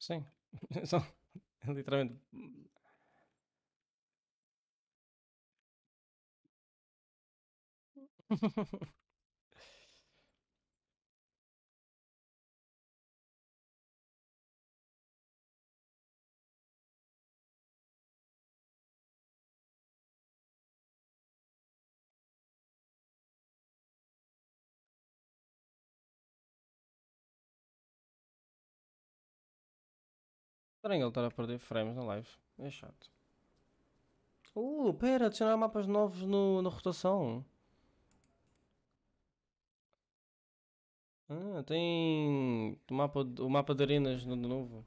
Sim. Só literalmente Estranho ele estar a perder frames na live. É chato. Uh, pera, adicionar mapas novos no, na rotação. Ah, tem o mapa, o mapa de arenas de novo.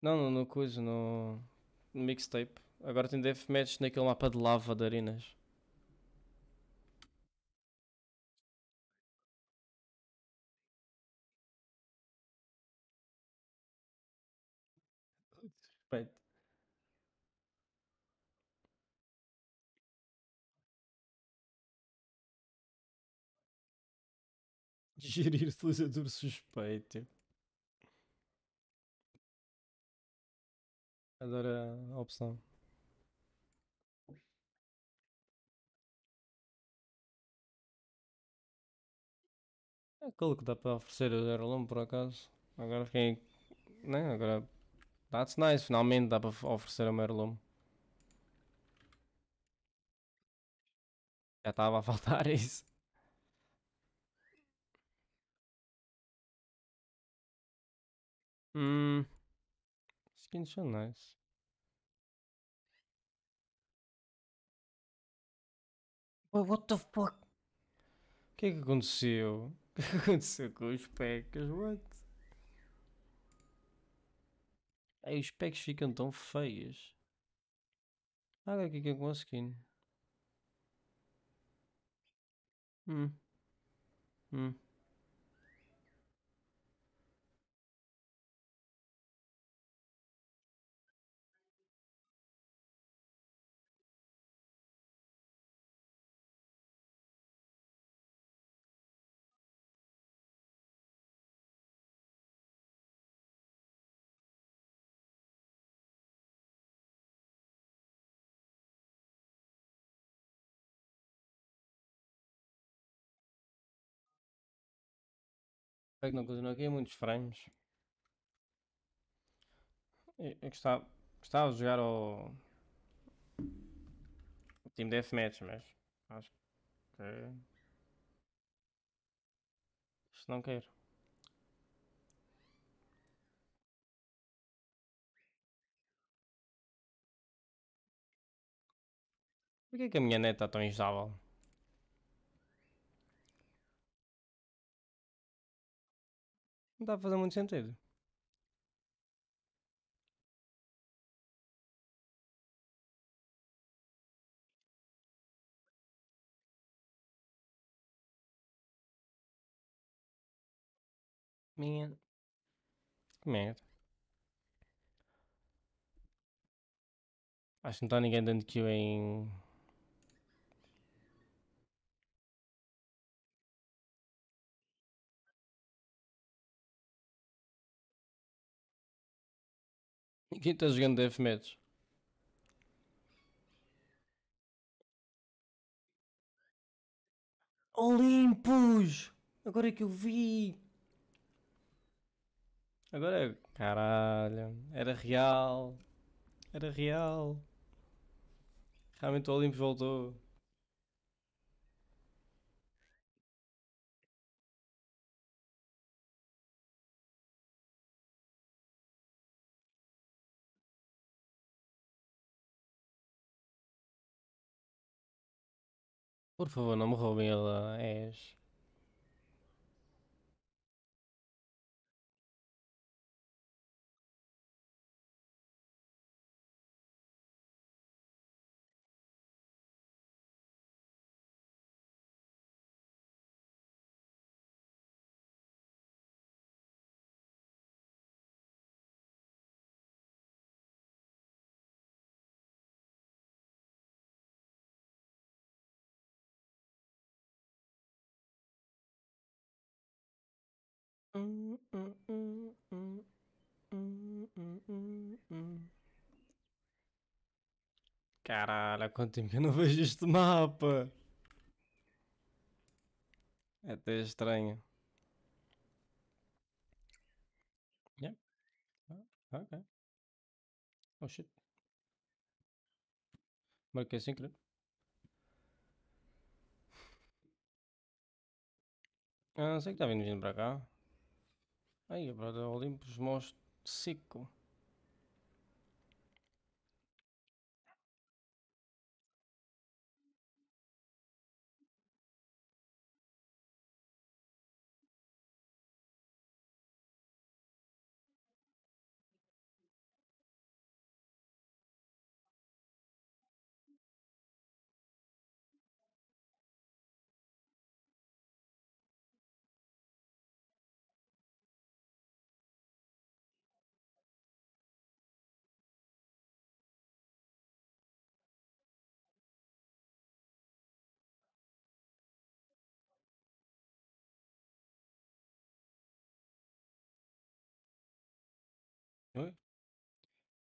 Não, no, no coisa, no, no mixtape. Agora tem deathmatch naquele mapa de lava de arenas. Gerir utilizador suspeito. Adoro a opção. É aquilo que dá para oferecer o Aerolum por acaso. Agora fiquei. Né? Agora. That's nice, finalmente dá para oferecer o Merlum. Já estava a faltar isso. Hum. Skins são nice. What the fuck? O que é que aconteceu? O que é que aconteceu com os pecas? What? Aí os packs ficam tão feios. Agora o que é que é com a skin? Hum. Hum. É que não continua aqui, muitos frames. Eu, gostava, gostava de jogar o, o Team Deathmatch, mas acho que isto não quero. Por que, é a minha net está tão instável? Não está a fazer muito sentido. Minha. Que merda. Acho que não está ninguém dando kill em. Quem está jogando Deathmatch? Olympus! Agora é que eu vi! Agora é. Caralho, era real. Era real. Realmente o Olympus voltou. Por favor, não me roubem a Ash. Caralho, há quanto tempo eu não vejo este mapa? É até estranho. Yep. Ah, ok. Oh shit. Marquei sem querer. Ah, sei que está vindo vindo para cá. Aí, brother, Olympus mostra seco.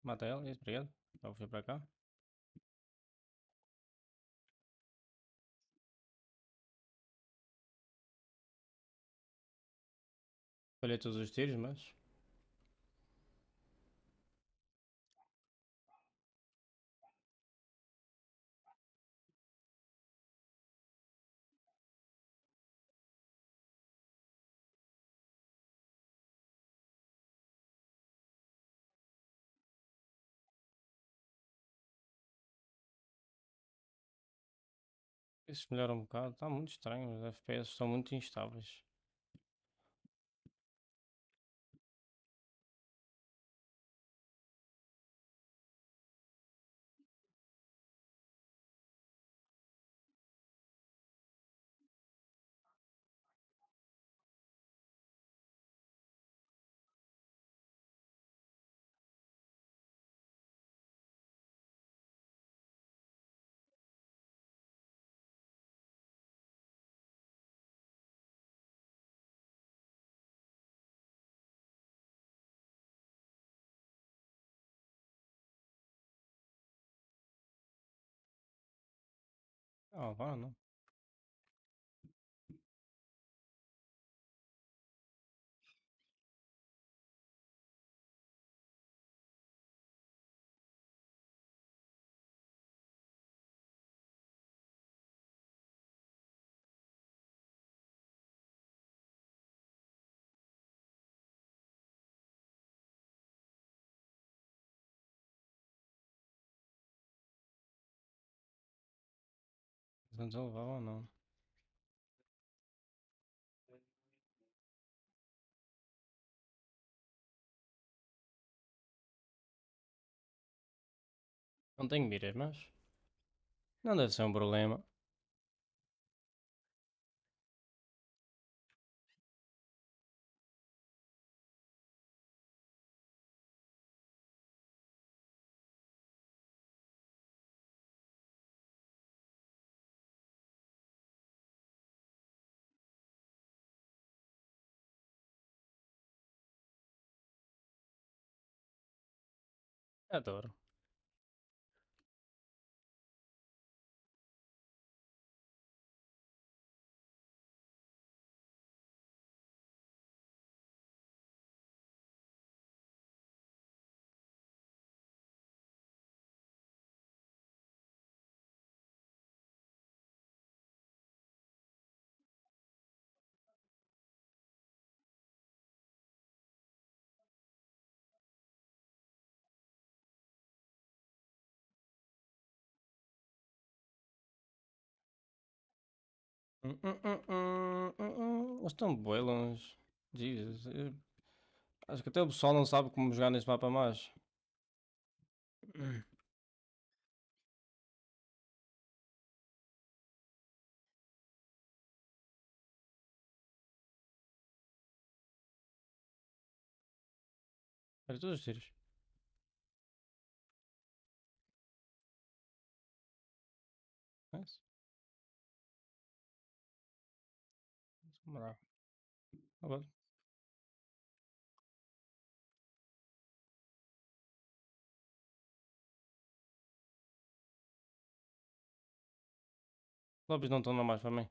Mata ela, isso, obrigado. Ela foi para cá. Falhei todos os tiros, mas. Isso melhora um bocado. Está muito estranho. Os FPS estão muito instáveis. Ah, vá, não. Levar ou não? Não tenho miras, mas. Não deve ser um problema. Adoro. Hum, hum, hum, hum, estão bem longe. Jesus. eu- Acho que até o pessoal não sabe como jogar neste mapa mais. Hum. Olha todos os tiros. Ah, Agora. Lobos não estão normais para mim.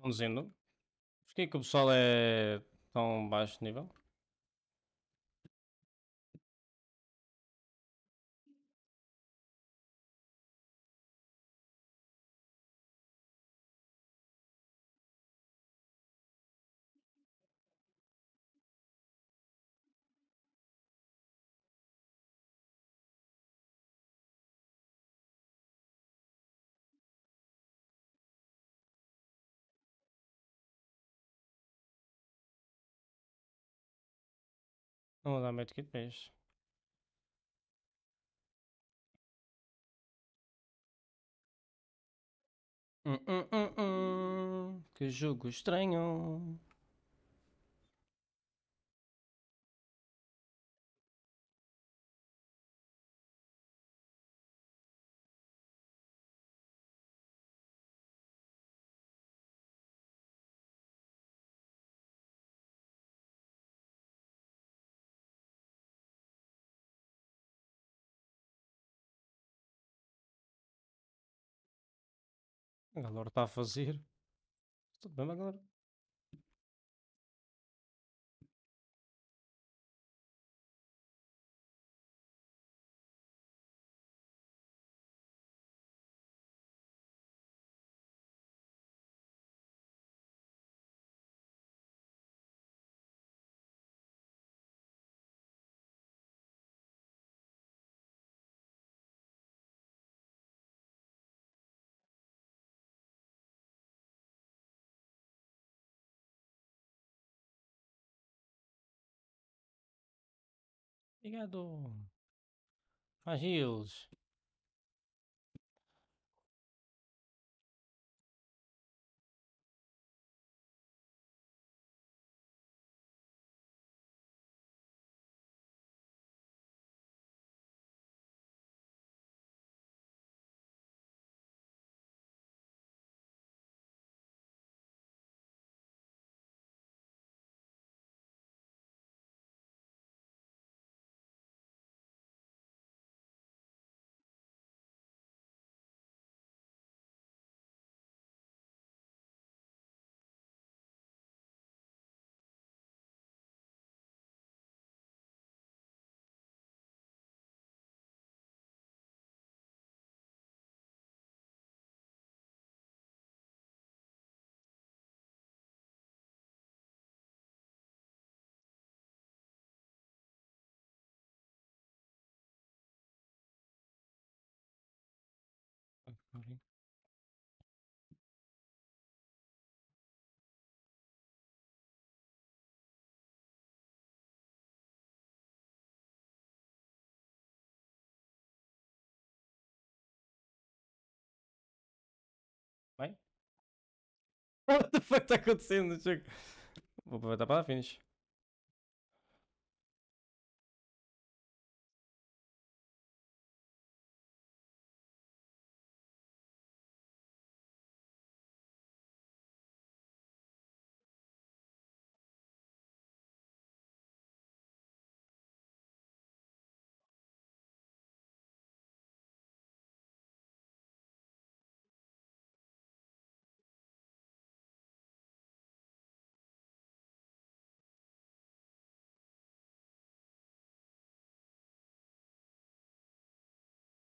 Conduzindo. Porquê que o pessoal é tão baixo nível? Para isto. Hum, hum, hum, hum. Que jogo estranho. A galera está a fazer. Tudo bem, galera? Obrigado. Faz What the fuck está acontecendo? Chico? Vou aproveitar para dar finish.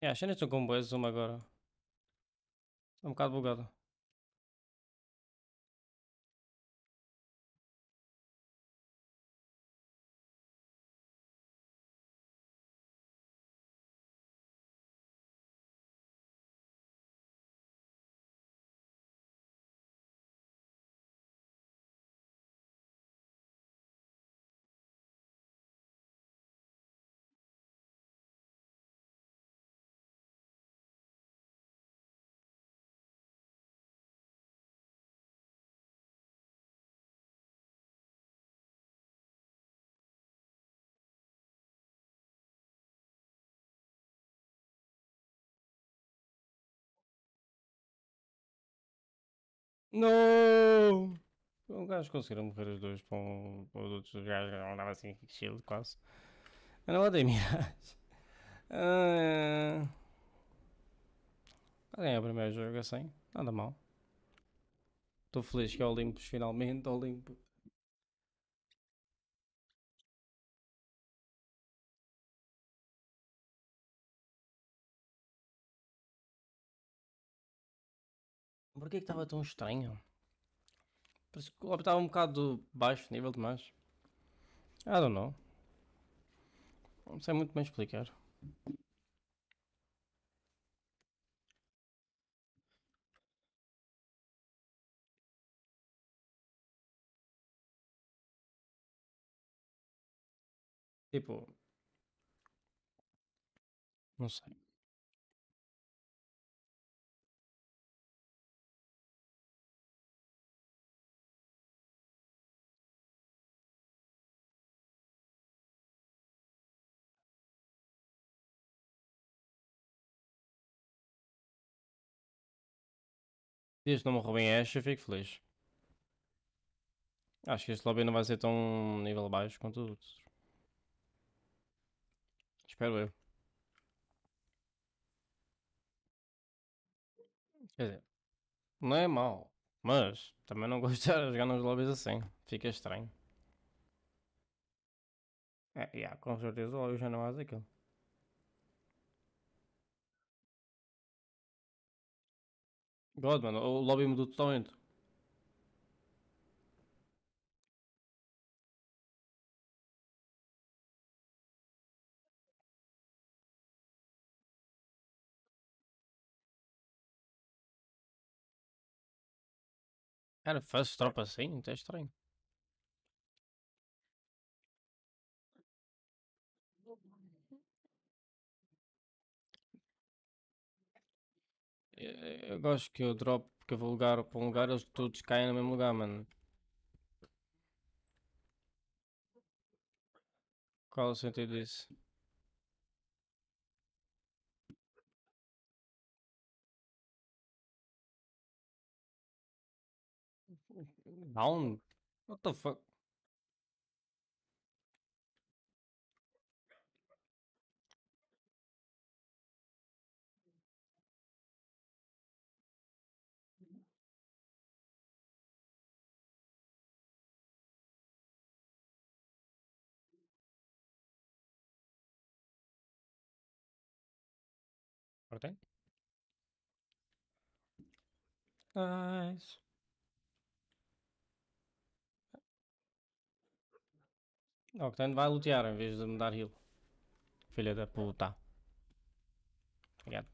É, as cenas estão com boas uma agora. Está um bocado bugado. Não! Um gajo conseguiram morrer os dois para um. Para os outros gajos andava assim, chill quase. Eu não odeio Mirage. Uh... É o primeiro jogo assim, nada mal. Estou feliz que é Olympus finalmente, Olympus. Porquê que estava tão estranho? Parece que o lobby estava um bocado baixo, nível demais. I don't know. Não sei muito bem explicar. Tipo. Não sei. Desde não me roubem Ash, eu fico feliz. Acho que este lobby não vai ser tão nível baixo quanto os outros. Espero eu. Quer dizer, não é mau, mas também não gosto de jogar nos lobbies assim. Fica estranho. É, yeah, com certeza o lobby já não é mais aquilo. God, mano, o lobby mudou totalmente. Era fast tropa assim, até estranho. Eu, gosto que eu drop, porque eu vou lugar para um lugar, eles todos caem no mesmo lugar, mano. Qual o sentido disso? Down? What the fuck? Cortem? Nice. Octane vai lutear em vez de me dar heal. Filha da puta. Obrigado.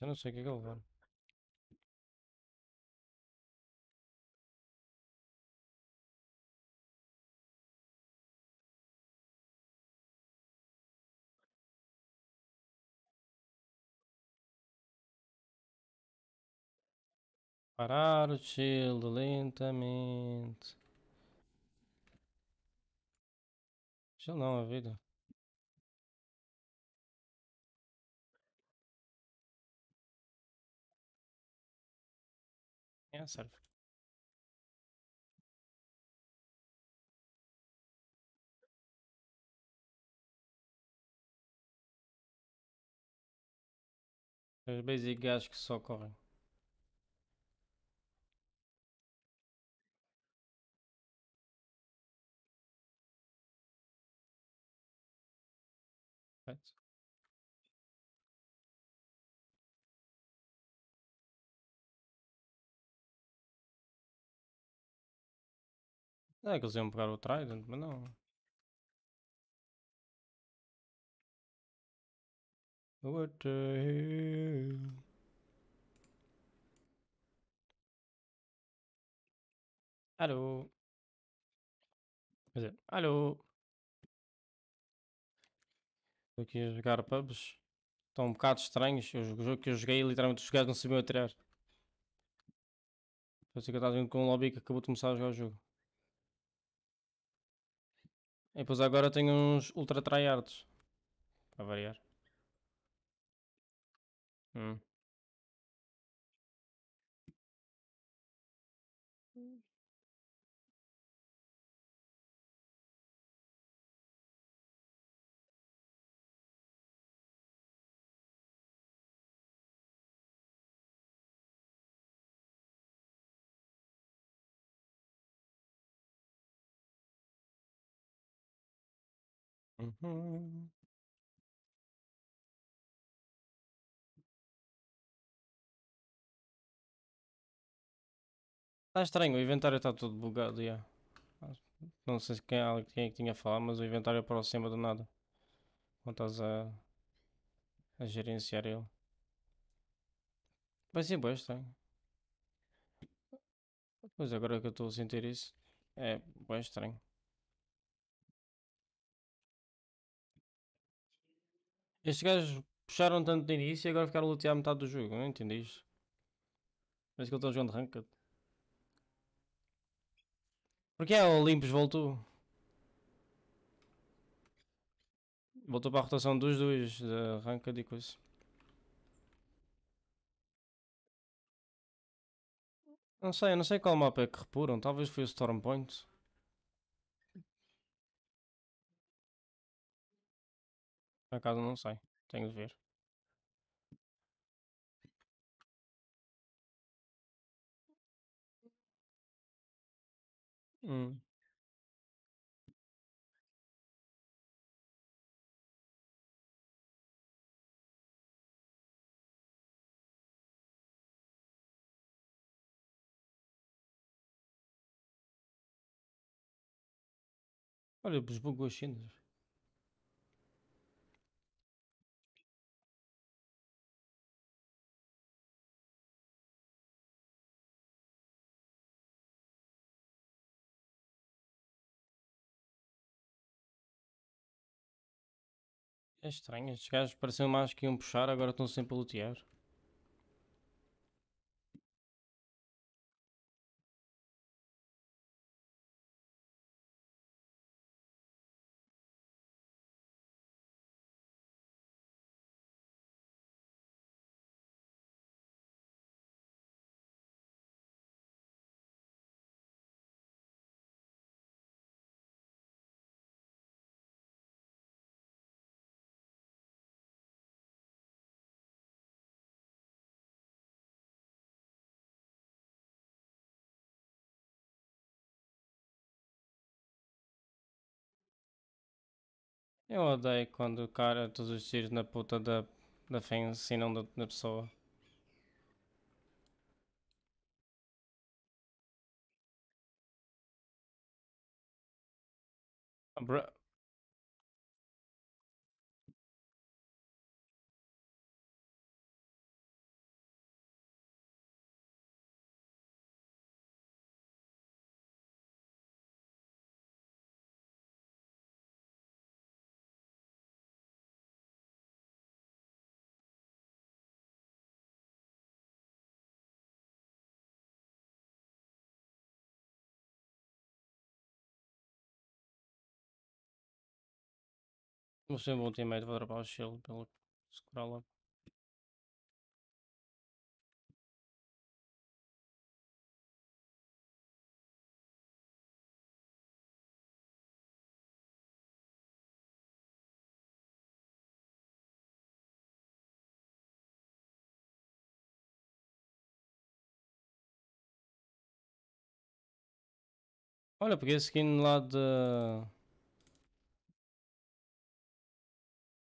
Eu não sei o que é que eu vou. Parar o shield lentamente. Shield não, a vida. É, serve. Os basic gajos que só correm. É que eles iam pegar o Trident, mas não. What the hell? Alô? Quer dizer, alô? Estou aqui a jogar pubs. Estão um bocado estranhos. O jogo que eu joguei, literalmente os gajos não sabiam atirar. Parece que eu estava com um lobby que acabou de começar a jogar o jogo. E depois agora tenho uns ultra tryhards. Para variar. Hum. Uhum. Está estranho, o inventário está todo bugado, yeah. Não sei quem é que tinha falado, mas o inventário aproxima do nada. Quando estás a, a gerenciar ele. Vai ser bem estranho. Pois agora que eu estou a sentir isso, é bem estranho. Estes gajos puxaram tanto no início e agora ficaram a lutear metade do jogo, não entendi isto. Parece que eles estão jogando ranked. Porque é, o Olympus voltou. Voltou para a rotação dos dois, da ranked e coisa. Não sei, não sei qual mapa é que repuram, talvez foi o Storm Por acaso não sei, tenho de ver. Hum. Olha, desbugou as cenas. É estranho, estes gajos pareciam mais que iam puxar, agora estão sempre a lutear. Eu odeio quando o cara todos os tiros na puta da, da fence e não da, da pessoa. Ah, bro. Vou ser um teammate, vou dropar o shield pelo scroll up. Olha, peguei a skin lá de.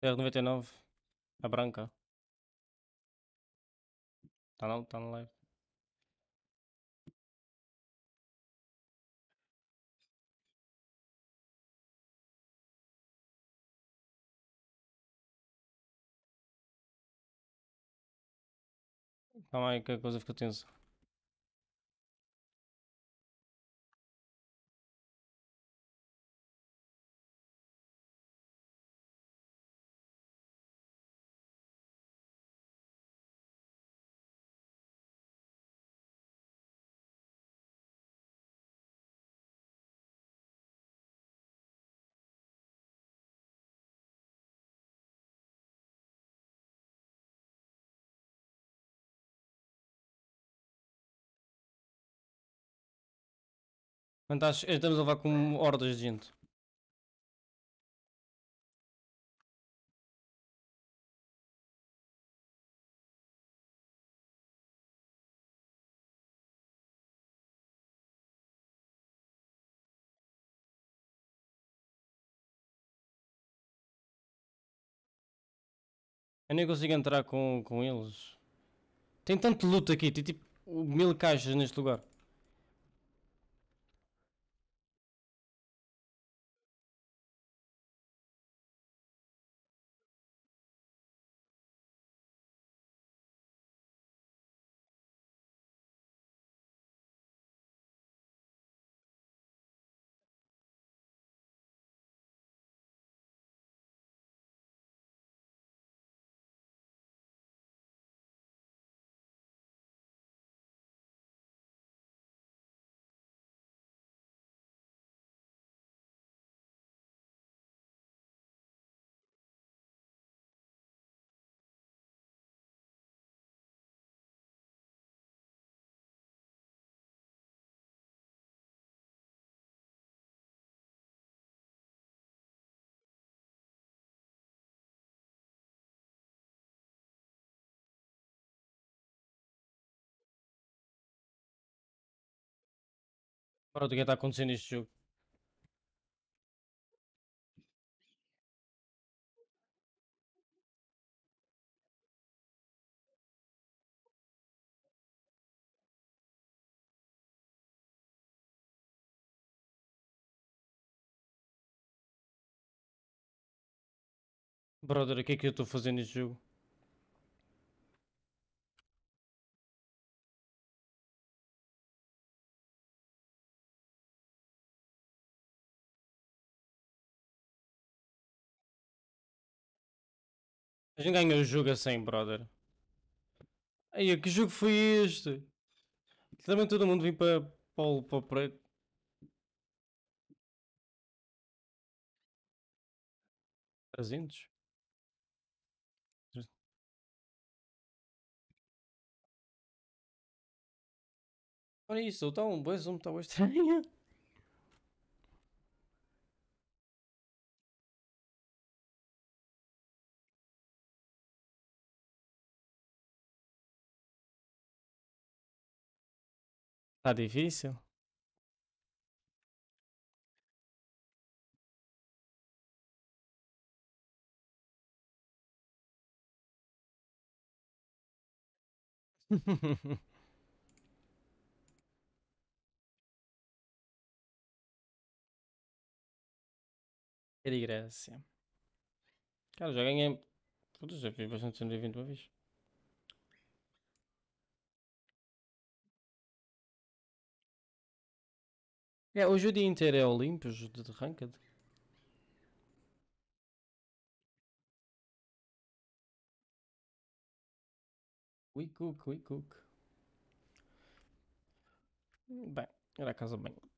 R99. A branca. Tá na, tá na live. Calma aí que a coisa fica tensa. Mano, estás- Estamos a levar com hordas de gente. Eu nem consigo entrar com, com eles. Tem tanto loot aqui, tem tipo mil caixas neste lugar. Pronto, o que é está acontecendo neste jogo? Brother, o que é que eu estou fazendo neste jogo? A gente ganhou o jogo assim, brother. Aí, que jogo foi este? Também todo mundo vem para, para, para o preto. Trezentos? Olha isso, está um bom zoom, está estranho. Está difícil. Graça. Cara, já ganhei. Puta, já fiz bastante 120 uma vez. É, hoje o dia inteiro é Olympus de Ranked. We cook, we cook. Bem, era a casa bem.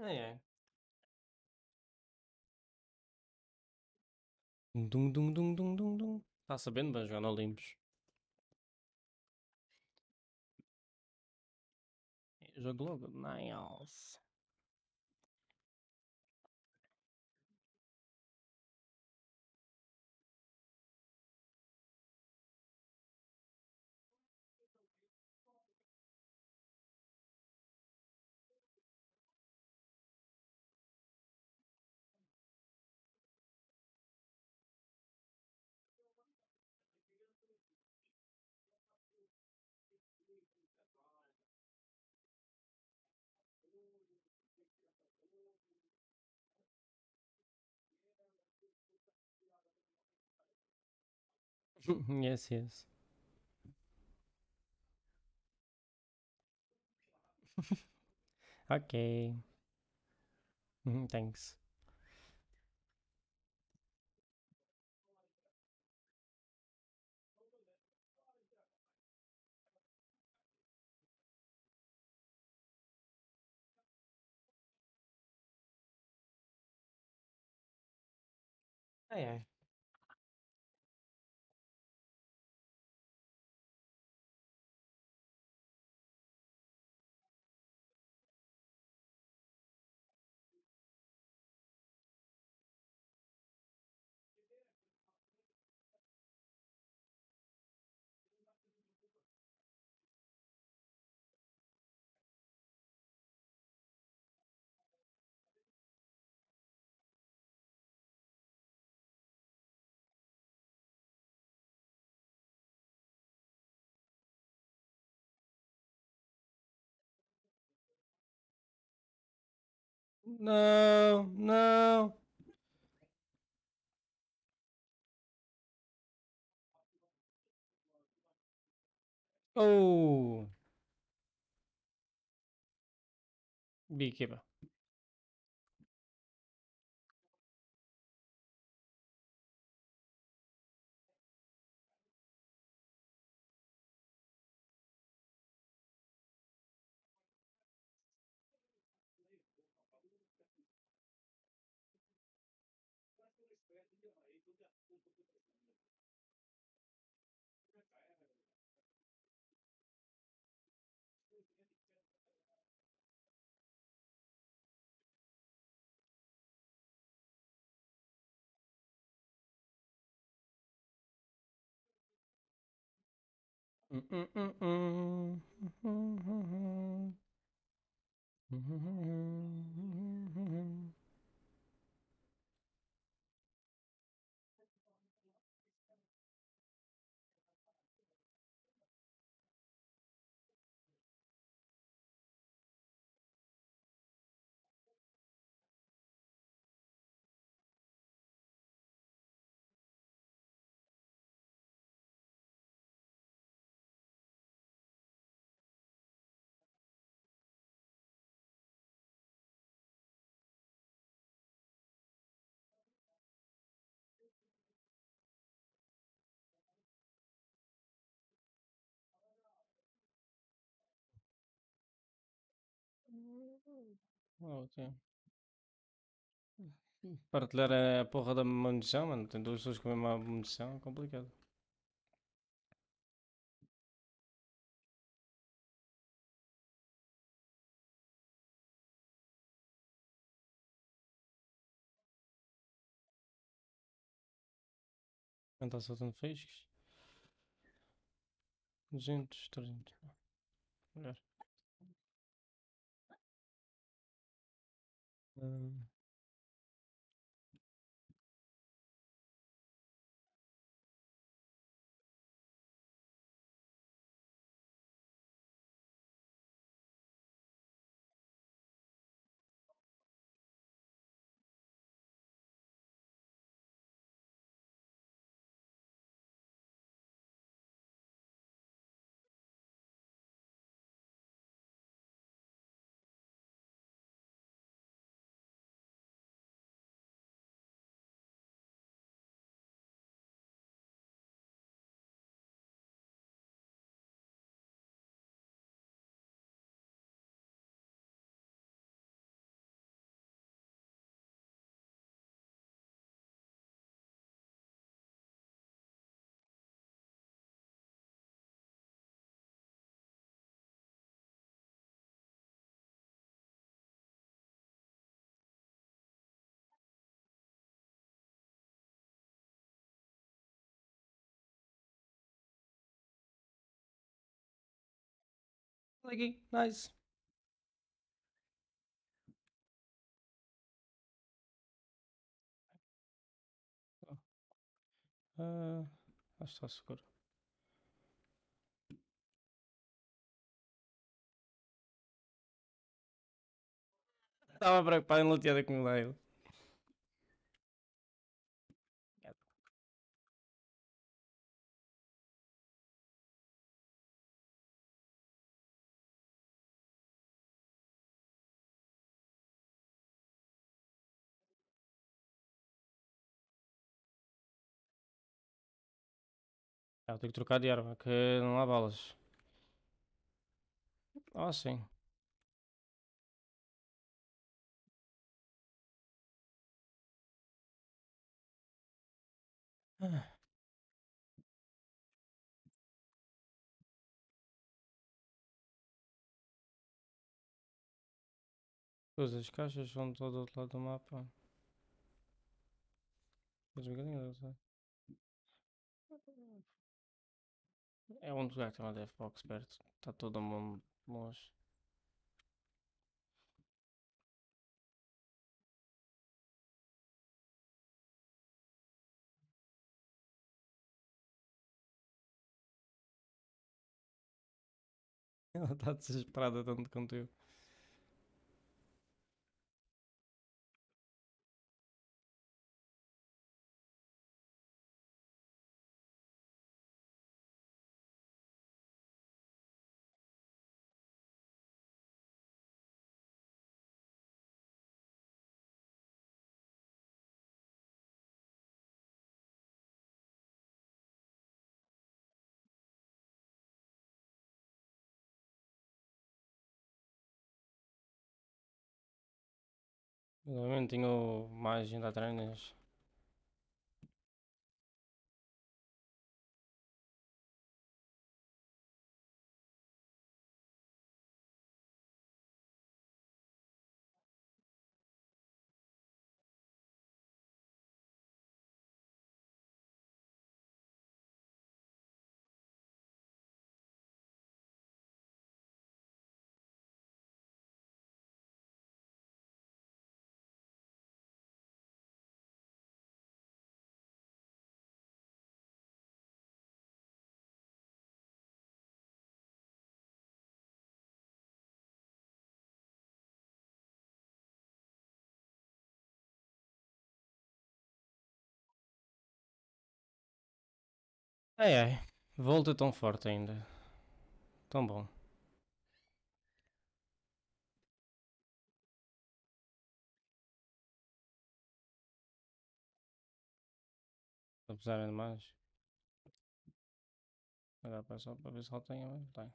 É, é. Dum, dum, dum, dum, dum, dum. Tá sabendo, vai jogar no Olympus. Jogo logo, nice. Yes, yes. okay. Mhm, Thanks. Ai. Não, não. Oh. Beekeeper. Mm, ok. Partilhar a porra da munição, mano. Tem duas pessoas com a mesma munição, é complicado. Não está soltando faíscas? 200, 300. Melhor. Hum. Aqui, nice. Ah, acho que está seguro. Estava preocupado em lutear com o Dale. Ah, tenho que trocar de arma, que não há balas. Ah, sim. Ah. Pois as caixas são do outro lado do mapa. Mas um bocadinho, não sei. É um lugar que tem uma Defbox perto. Está todo mundo longe. Ela está desesperada tanto quanto eu. Obviamente tenho mais ainda a treinas. Ai ai, volta tão forte ainda. Tão bom. Apesar de mais. Agora para só para ver se ela tem, mas tem.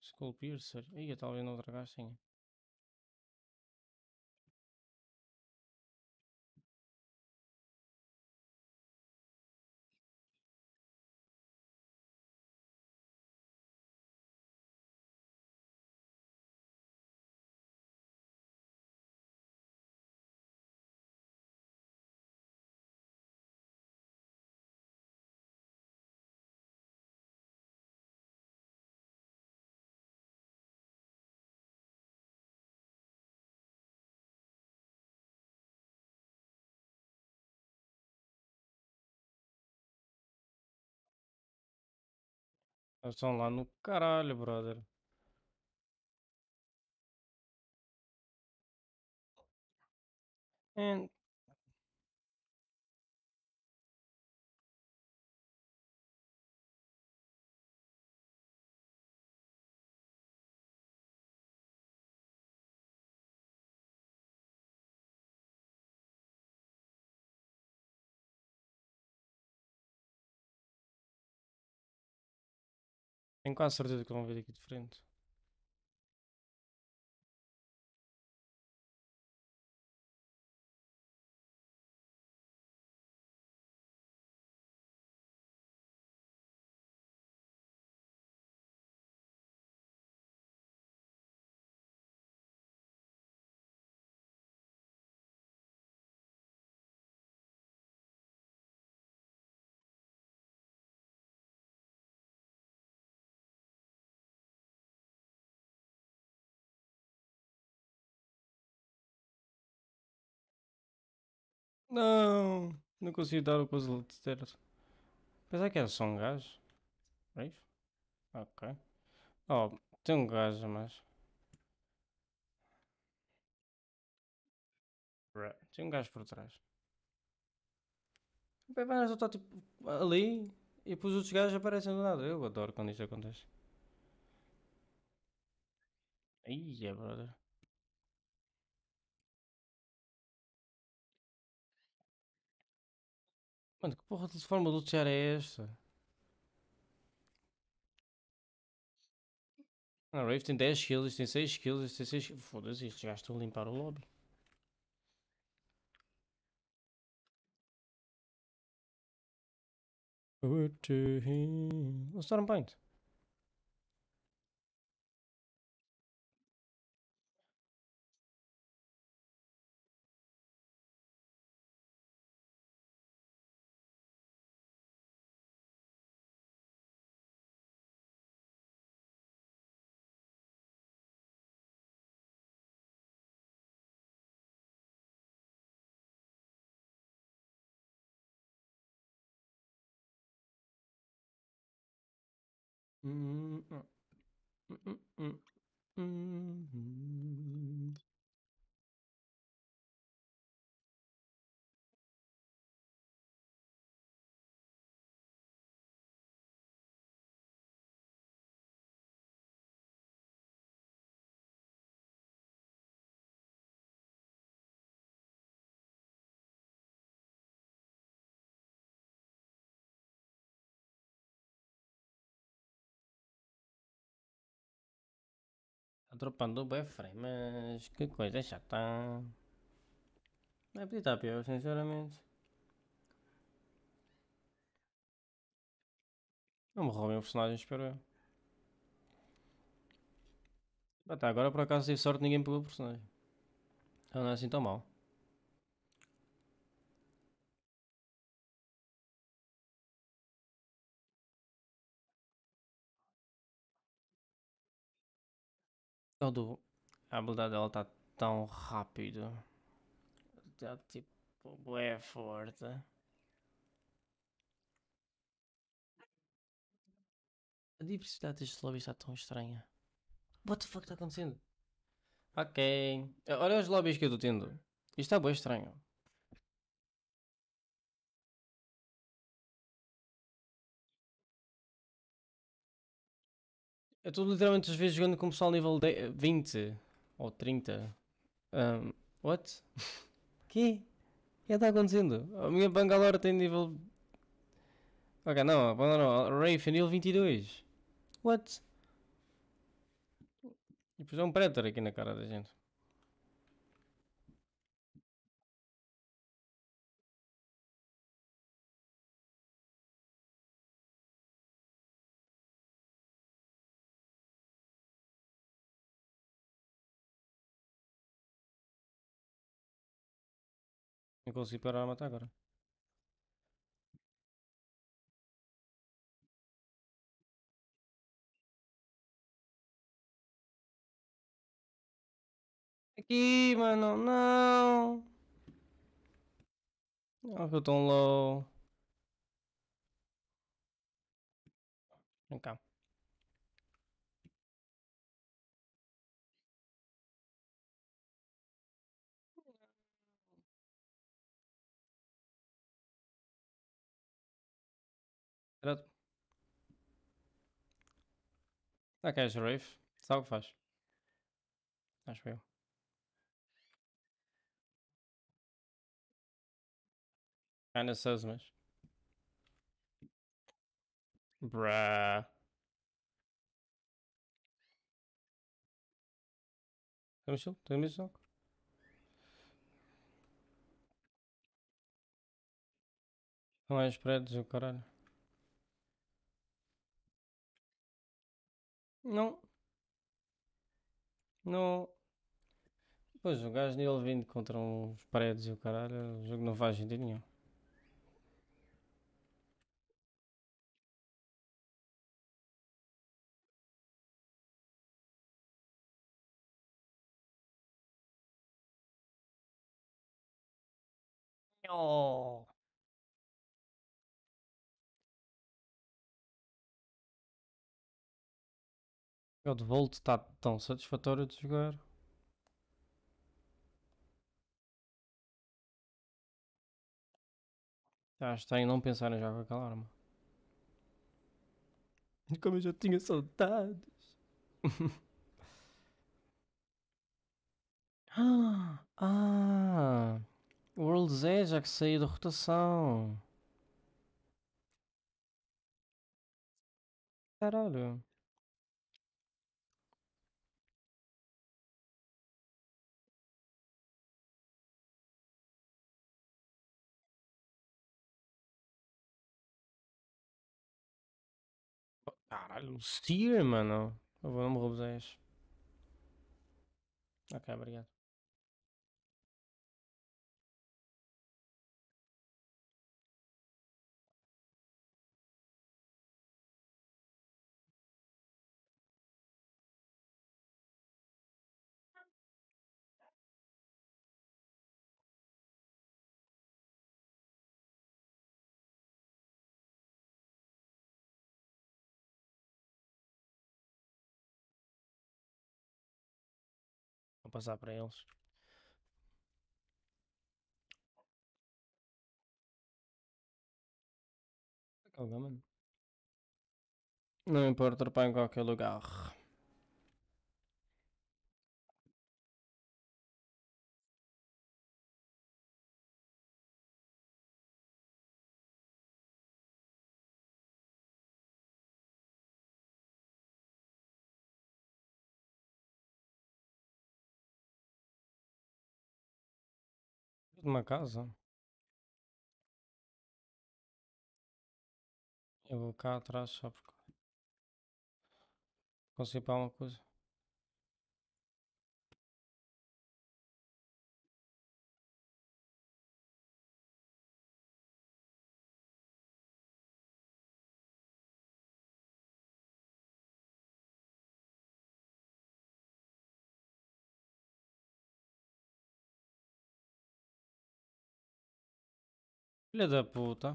Só isso. Ia talvez não outra gaja. Eles estão lá no caralho, brother. And Tenho quase certeza que vão vir aqui de frente. Não! Não consigo dar o puzzle de ter. Pensar que era só um gajo. Brave? Ok. Oh, tem um gajo, mas. Tem um gajo por trás. Pepe só está tipo ali e depois os outros gajos aparecem do nada. Eu adoro quando isto acontece. Ia, brother. Mano, que porra de forma de lutear é esta? A Rave tem 10 kills, isto tem 6 kills, isto tem 6 kills. Foda-se, estes gajos estão a limpar o lobby. Put to him. Vou start um point. Dropando o bufframe, mas que coisa chata. Vai podia estar pior, sinceramente. Não me roubem o personagem, espero eu. Tá, agora por acaso tive sorte ninguém pegou o personagem. Então não é assim tão mal. Todo... A habilidade dela está tão rápido. Está tipo, é forte. A diversidade deste lobby está tão estranha. What the fuck está acontecendo? Ok. Olha os lobbies que eu estou tendo. Isto está bem estranho. Eu estou literalmente às vezes jogando com o pessoal nível 20 ou 30. Um, what? que? O que está acontecendo? A minha Bangalore tem nível. Ok, não, não, não. Rafe é nível 22. What? E depois é um Predator aqui na cara da gente. Não consigo parar a matar agora. Aqui, mano, não. Não, eu tão low. Vem cá. Ah, queres Rave? Sabe o que faz? Acho eu. Kinda says, mas. Bruh. Temos shield? Temos shield? Não é spreads, o caralho. Não. Não. Pois, o gajo nível 20 contra uns paredes e o caralho, o jogo não faz sentido nenhum. Oh. O de Volt está tão satisfatório de jogar. Já está em não pensar em jogar com aquela arma. Como eu já tinha saudades. ah! World Z já que saiu da rotação. Caralho. Steer, mano. Eu vou, não me roubes 10. Ok, obrigado. Passar para eles. Calma, mano. Não importa, trepar em qualquer lugar. Numa casa? Eu vou cá atrás só porque consegui para alguma coisa. Filha da puta.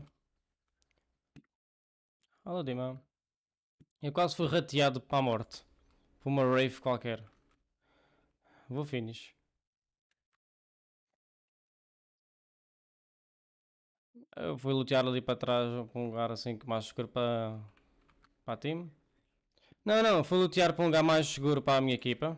Olha Dima. Eu quase fui rateado para a morte. Por uma rave qualquer. Vou finish. Eu fui lutear ali para trás para um lugar assim que mais seguro para, para a time. Não, não, fui lutear para um lugar mais seguro para a minha equipa.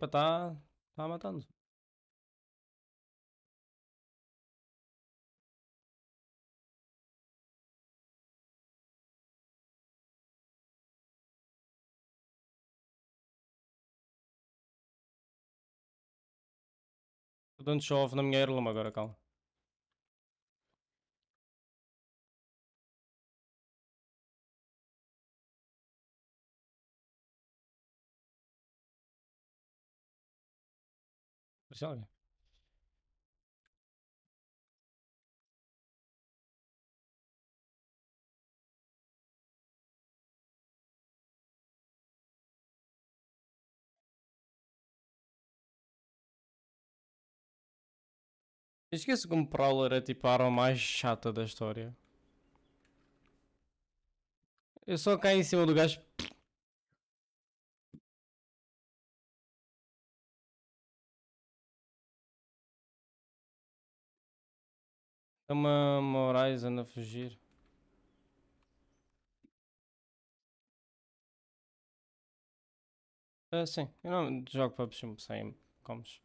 Equipa está tá matando. Estou dando chove na minha airlama agora, calma. Apareceu alguém? Esqueço como Prowler é tipo a arma mais chata da história. Eu só caí em cima do gajo. É uma, uma Horizon a fugir. Ah, sim, eu não jogo PUBG sem comes.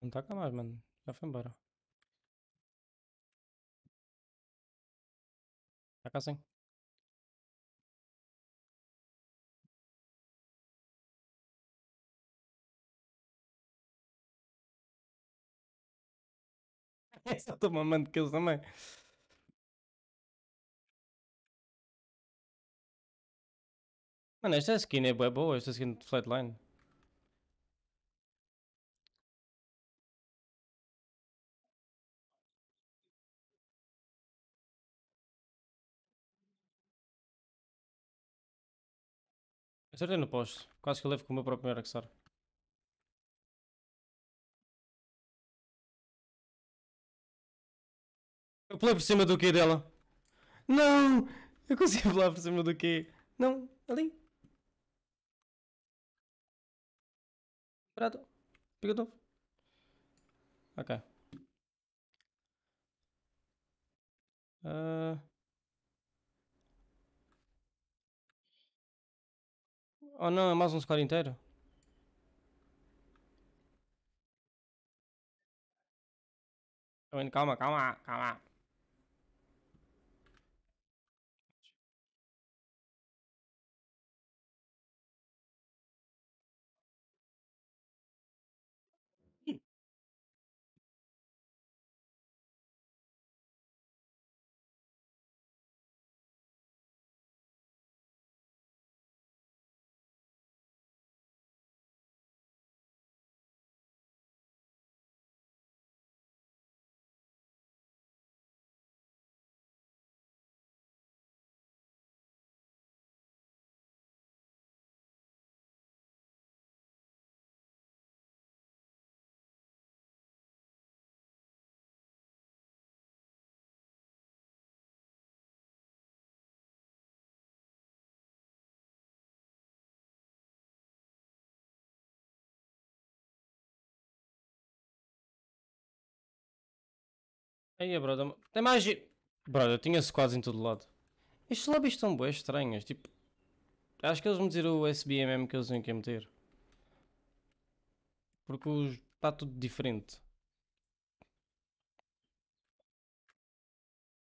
Não cá mais, mano. Já foi embora. Está cá sim. Só estou mamando que eles também. Mano, esta skin é bem boa, esta skin de flatline. Acertei no posto, quase que eu levo com o meu próprio Araxar. Eu pulei por cima do quê dela? Não! Eu consegui pular por cima do quê? Não, ali. Parado. Pega de novo. Ok. Ah. Oh não, é mais um squad inteiro. Calma, calma, calma. Aí, brother. Tem mais. Brother, tinha-se quase em todo lado. Estes lobbies estão bem estranhos. Tipo. Acho que eles meteram o SBMM que eles têm que meter. Porque está tudo diferente.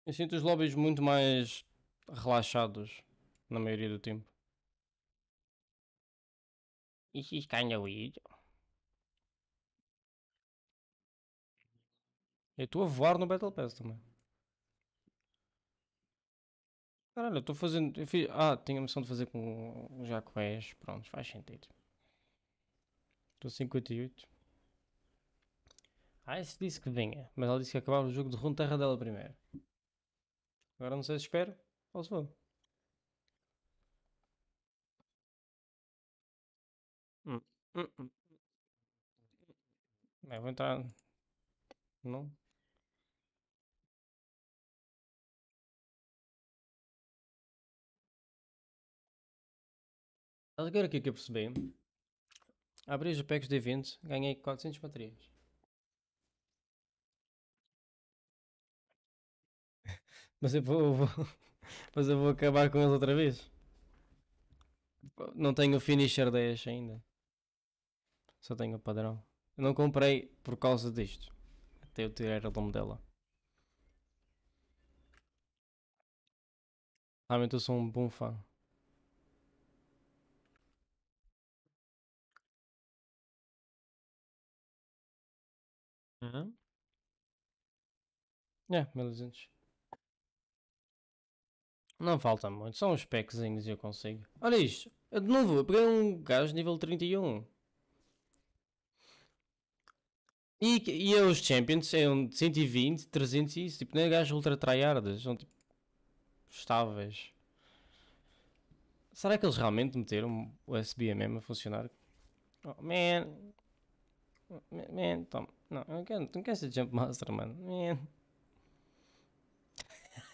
Eu sinto os lobbies muito mais relaxados na maioria do tempo. This is kinda weird. Eu estou a voar no Battle Pass também. Caralho, eu estou fazendo. Eu fiz... Ah, tinha a missão de fazer com já com Ash. Pronto, faz sentido. Estou 58. Ah, esse disse que vinha. Mas ela disse que ia acabar o jogo de Runeterra dela primeiro. Agora não sei se espero ou se vou. Hum, hum, hum. Bem, vou entrar. Não? Estás a ver aqui que eu percebi? Abri os packs de evento, ganhei 400 baterias. Mas eu vou, vou- mas eu vou acabar com eles outra vez. Não tenho o finisher 10 ainda. Só tenho o padrão. Eu não comprei por causa disto. Até eu tirar o nome dela. Realmente eu sou um bom fã. É, 1200. Não falta muito, são uns packzinhos e eu consigo. Olha isto, eu de novo, eu peguei um gajo nível 31. E, e é os Champions são de 120, 300 e isso, tipo, é gajos ultra tryhards, são tipo estáveis. Será que eles realmente meteram o SBMM a funcionar? Oh, man. Man, man, toma. Não, não quero, não quero ser Jump Master, mano. Man.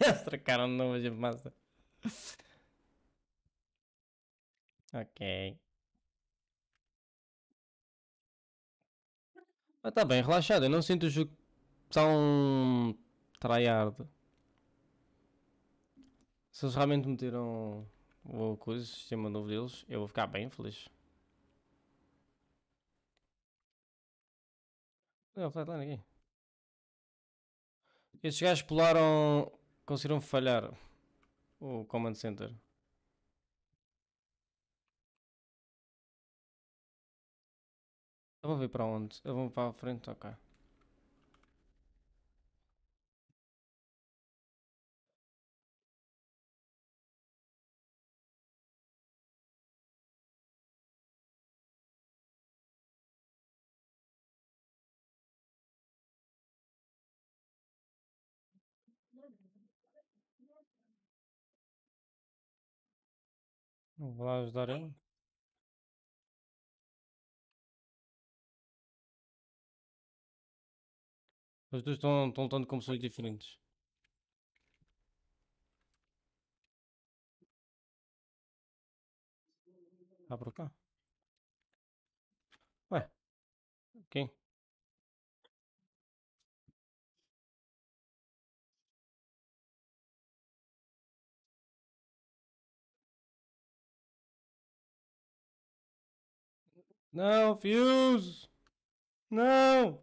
Eles trocaram de novo Jump Master. Ok. Mas está bem, relaxado. Eu não sinto o jogo tão tryhard. Se eles realmente meteram o coisa, o sistema novo deles, eu vou ficar bem feliz. Olha o Flatline aqui. Estes gajos pularam. conseguiram falhar o Command Center. Eu vou ver para onde? Eu vou para a frente, ok. Vou lá ajudar ele. Os dois estão, estão lutando com pessoas diferentes. Está por cá? Ué. Quem? Não, Fuse! Não!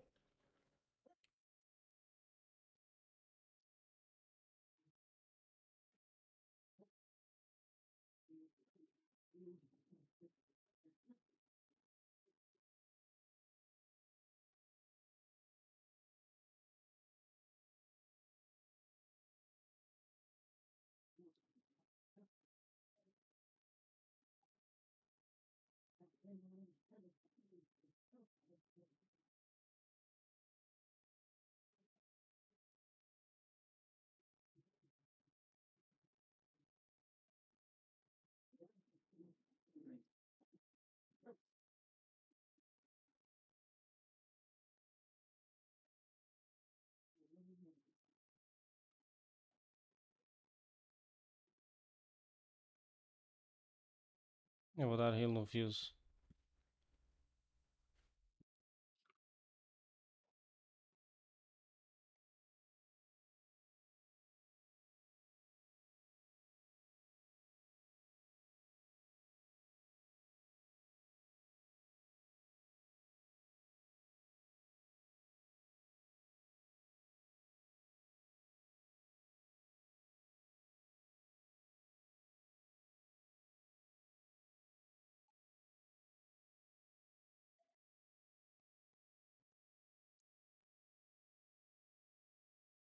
Eu vou dar heal no Fuse.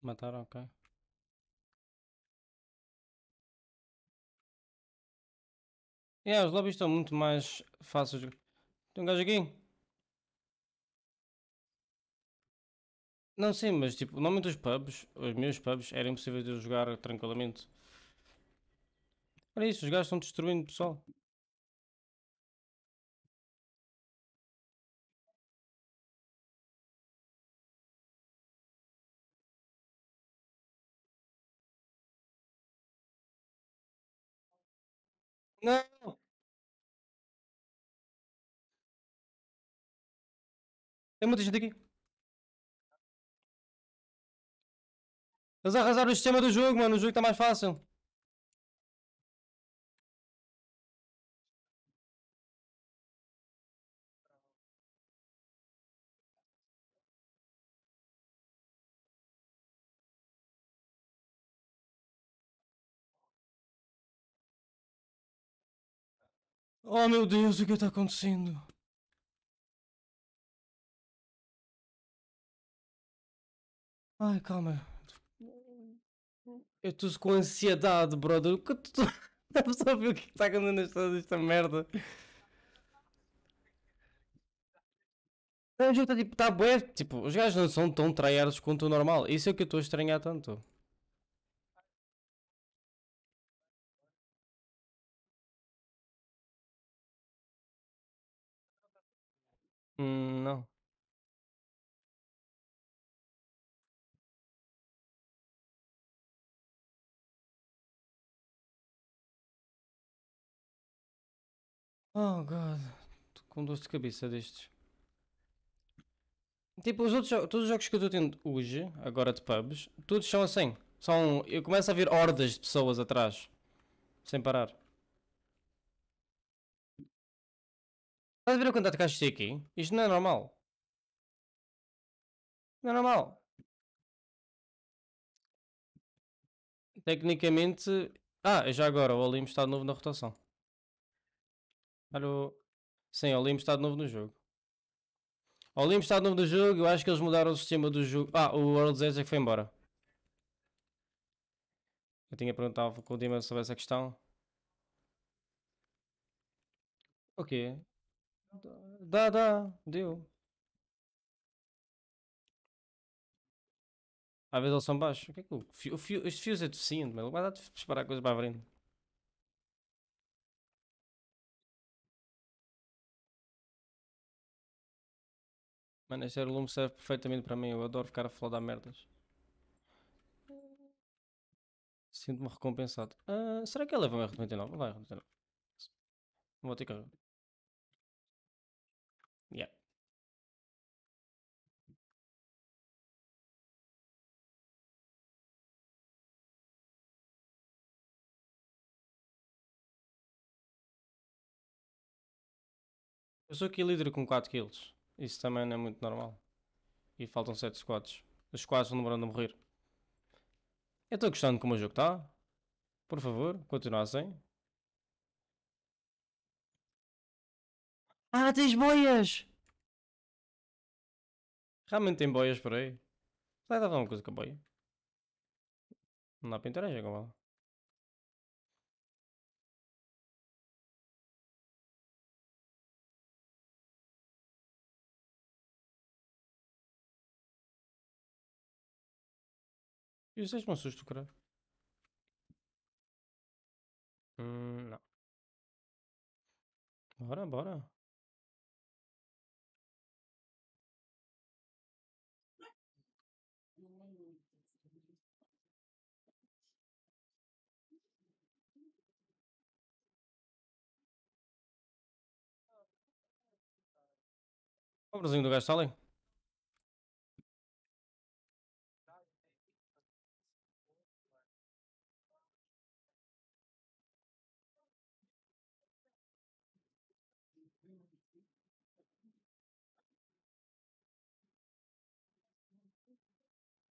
Mataram, ok. Yeah, os lobbies estão muito mais fáceis. Tem um gajo aqui? Não, sim, mas tipo, normalmente os pubs, os meus pubs, era impossível de jogar tranquilamente. Olha isso, os gajos estão destruindo o pessoal. Não! Tem muita gente aqui. Eles arrasaram o sistema do jogo, mano. O jogo está mais fácil. Oh meu Deus, o que está acontecendo? Ai, calma. Eu estou com ansiedade, brother. Que tu... Não sabe o que está acontecendo nesta, nesta merda. Não, o jogo está tipo, está bué, tipo, os gajos não são tão tryhards quanto o normal. Isso é o que eu estou a estranhar tanto. Oh god. Tô com dor de cabeça destes. Tipo, os outros todos os jogos que eu estou tendo hoje, agora de pubs, todos são assim. São. Eu começo a ver hordas de pessoas atrás. Sem parar. Estás a ver a quantidade de caixas tem aqui? Isto não é normal. Não é normal. Tecnicamente. Ah, já agora, o Olimpo está de novo na rotação. Alô? Sim, Olimpo está de novo no jogo. Olimpo está de novo no jogo, eu acho que eles mudaram o sistema do jogo. Ah, o World's Edge é que foi embora. Eu tinha perguntado com o Dima sobre essa questão. O quê? Dá, dá, deu. Às vezes eles são baixos. O que é que o fio, o fio, este fios é deficiente, mas vai dar de disparar coisas para a frente. Mano, esse heirloom serve perfeitamente para mim. Eu adoro ficar a falar de merdas. Sinto-me recompensado. Ah, será que ele leva um R99? Vai, R99. Não vou ter que. Yeah. Eu sou aqui líder com 4 kills. Isso também não é muito normal. E faltam 7 squads. Os squads vão demorando a morrer. Eu estou gostando como o jogo está. Por favor, continua assim. Ah, tens boias! Realmente tem boias por aí. Vai dar alguma coisa com a boia? Não dá para interagir com ela. Isso é um susto, cara. Hum, não. Bora, bora. O do gajo está ali.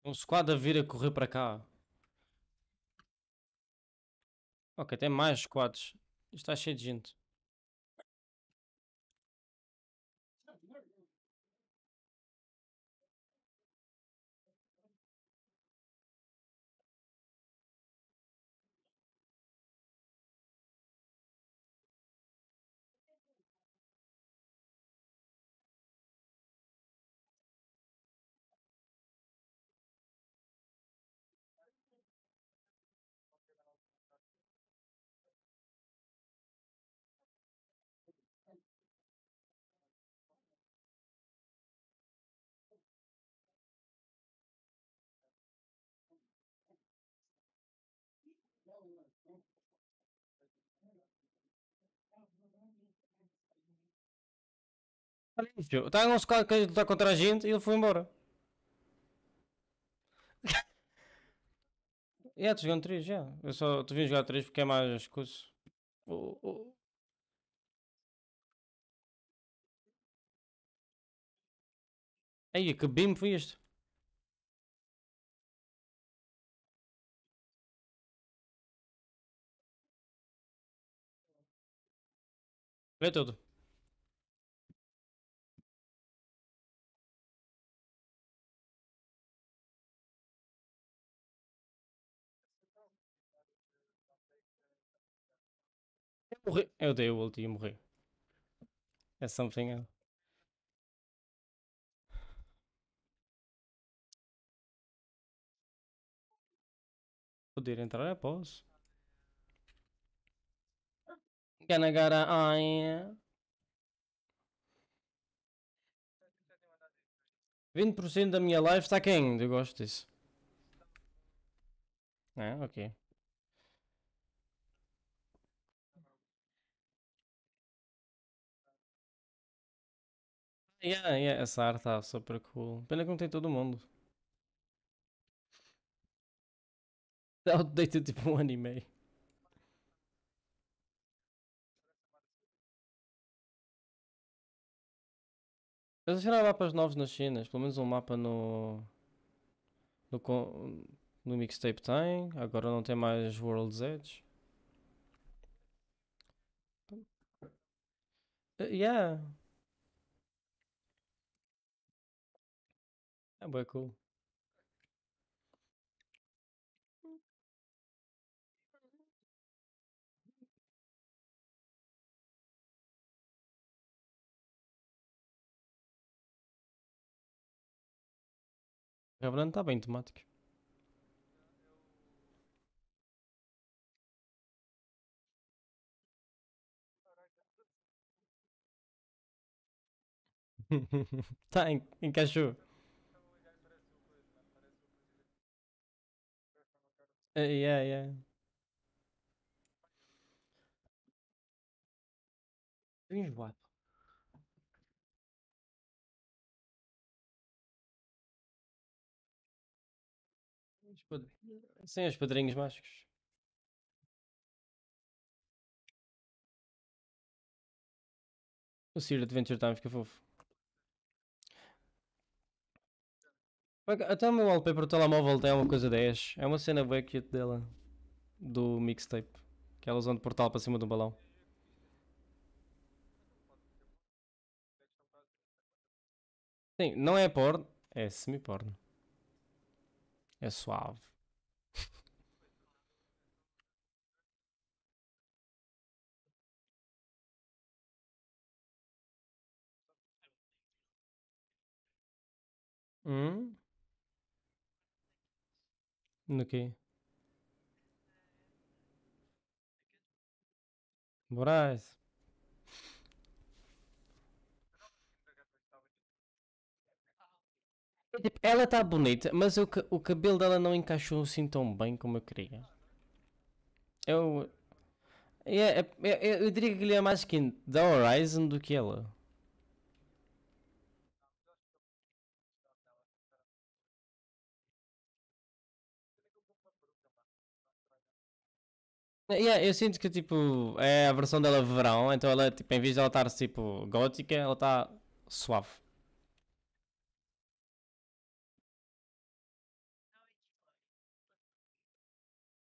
Um squad a vir a correr para cá. Ok, tem mais squads. Está cheio de gente. Olha isso, está um squad que a lutar contra a gente e ele foi embora. É, yeah, tu jogando 3, já. Eu só te vim jogar 3 porque é mais coisa. Oh, oh. Ei, que bem foi este? Vê tudo. Morri. Eu dei o ulti e morri. É something else. Poder entrar é posso. Gotta ai. 20% da minha live está quem? Eu gosto disso. É, ok. Yeah, yeah, essa arte está super cool. Pena que não tem todo mundo. Outdated tipo um anime. Eles tiraram mapas novos nas Chinas, pelo menos um mapa no. No, no mixtape tem, agora não tem mais World's Edge. Uh, yeah. É bem cool. Está bem temático. tá, en- encaixou. Uh, yeah, yeah. Estou enjoado. Sim, os padrinhos mágicos. O Sir Adventure Time fica fofo. Até o meu wallpaper do telemóvel tem uma coisa 10. É uma cena bem cute dela. Do mixtape. Que ela usando portal para cima do balão. Sim, não é porno. É semi-porno. É suave. Hum? Quê? Moraes. Ela está bonita, mas o, o cabelo dela não encaixou assim tão bem como eu queria. Eu. é- é- é- eu diria que ele é mais skin da Horizon do que ela. Yeah, eu sinto que tipo é a versão dela verão, então ela tipo, em vez de ela estar tipo gótica, ela está suave.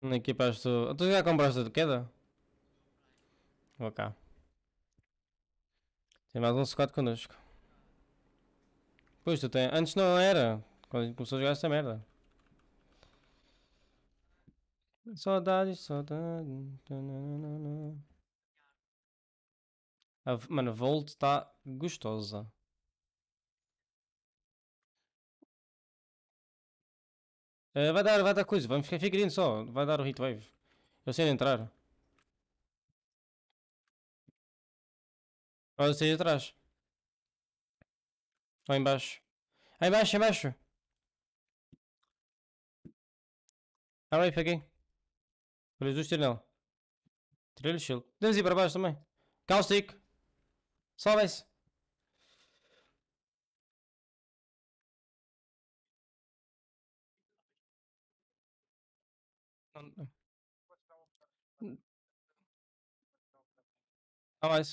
Na equipaste tu. Tu já compraste de queda? Ok. Tem mais um squad connosco. Pois tu tem. Antes não era. Quando começou a jogar esta merda. Saudade. tananana. A, mano, a Volt está gostosa. Eh, vai dar, vai dar coisa, vamos ficar figurino só. Vai dar o hitwave. Eu sei entrar. Olha, sei de atrás. Lá embaixo. Aí embaixo, embaixo. Abre aí, peguei. Olha dois tiros nela. Tirei-lhe o shield. Devemos ir para baixo também. Caustic. Sobe-se. Não,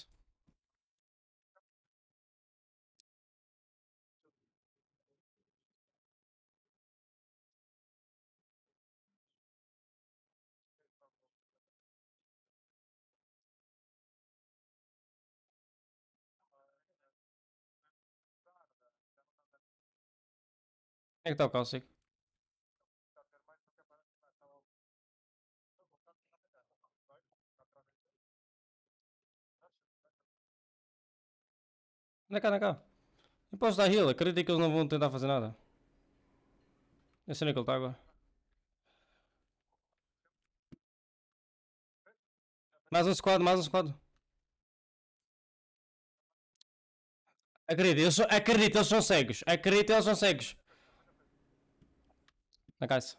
é que está o Caustic? Anda cá, anda cá. Eu posso dar heal, acredito que eles não vão tentar fazer nada. Eu sei onde é que ele está agora. Mais um squad, mais um squad. Acredito, acredito, eles são cegos. Acredito, eles são cegos. Na caixa.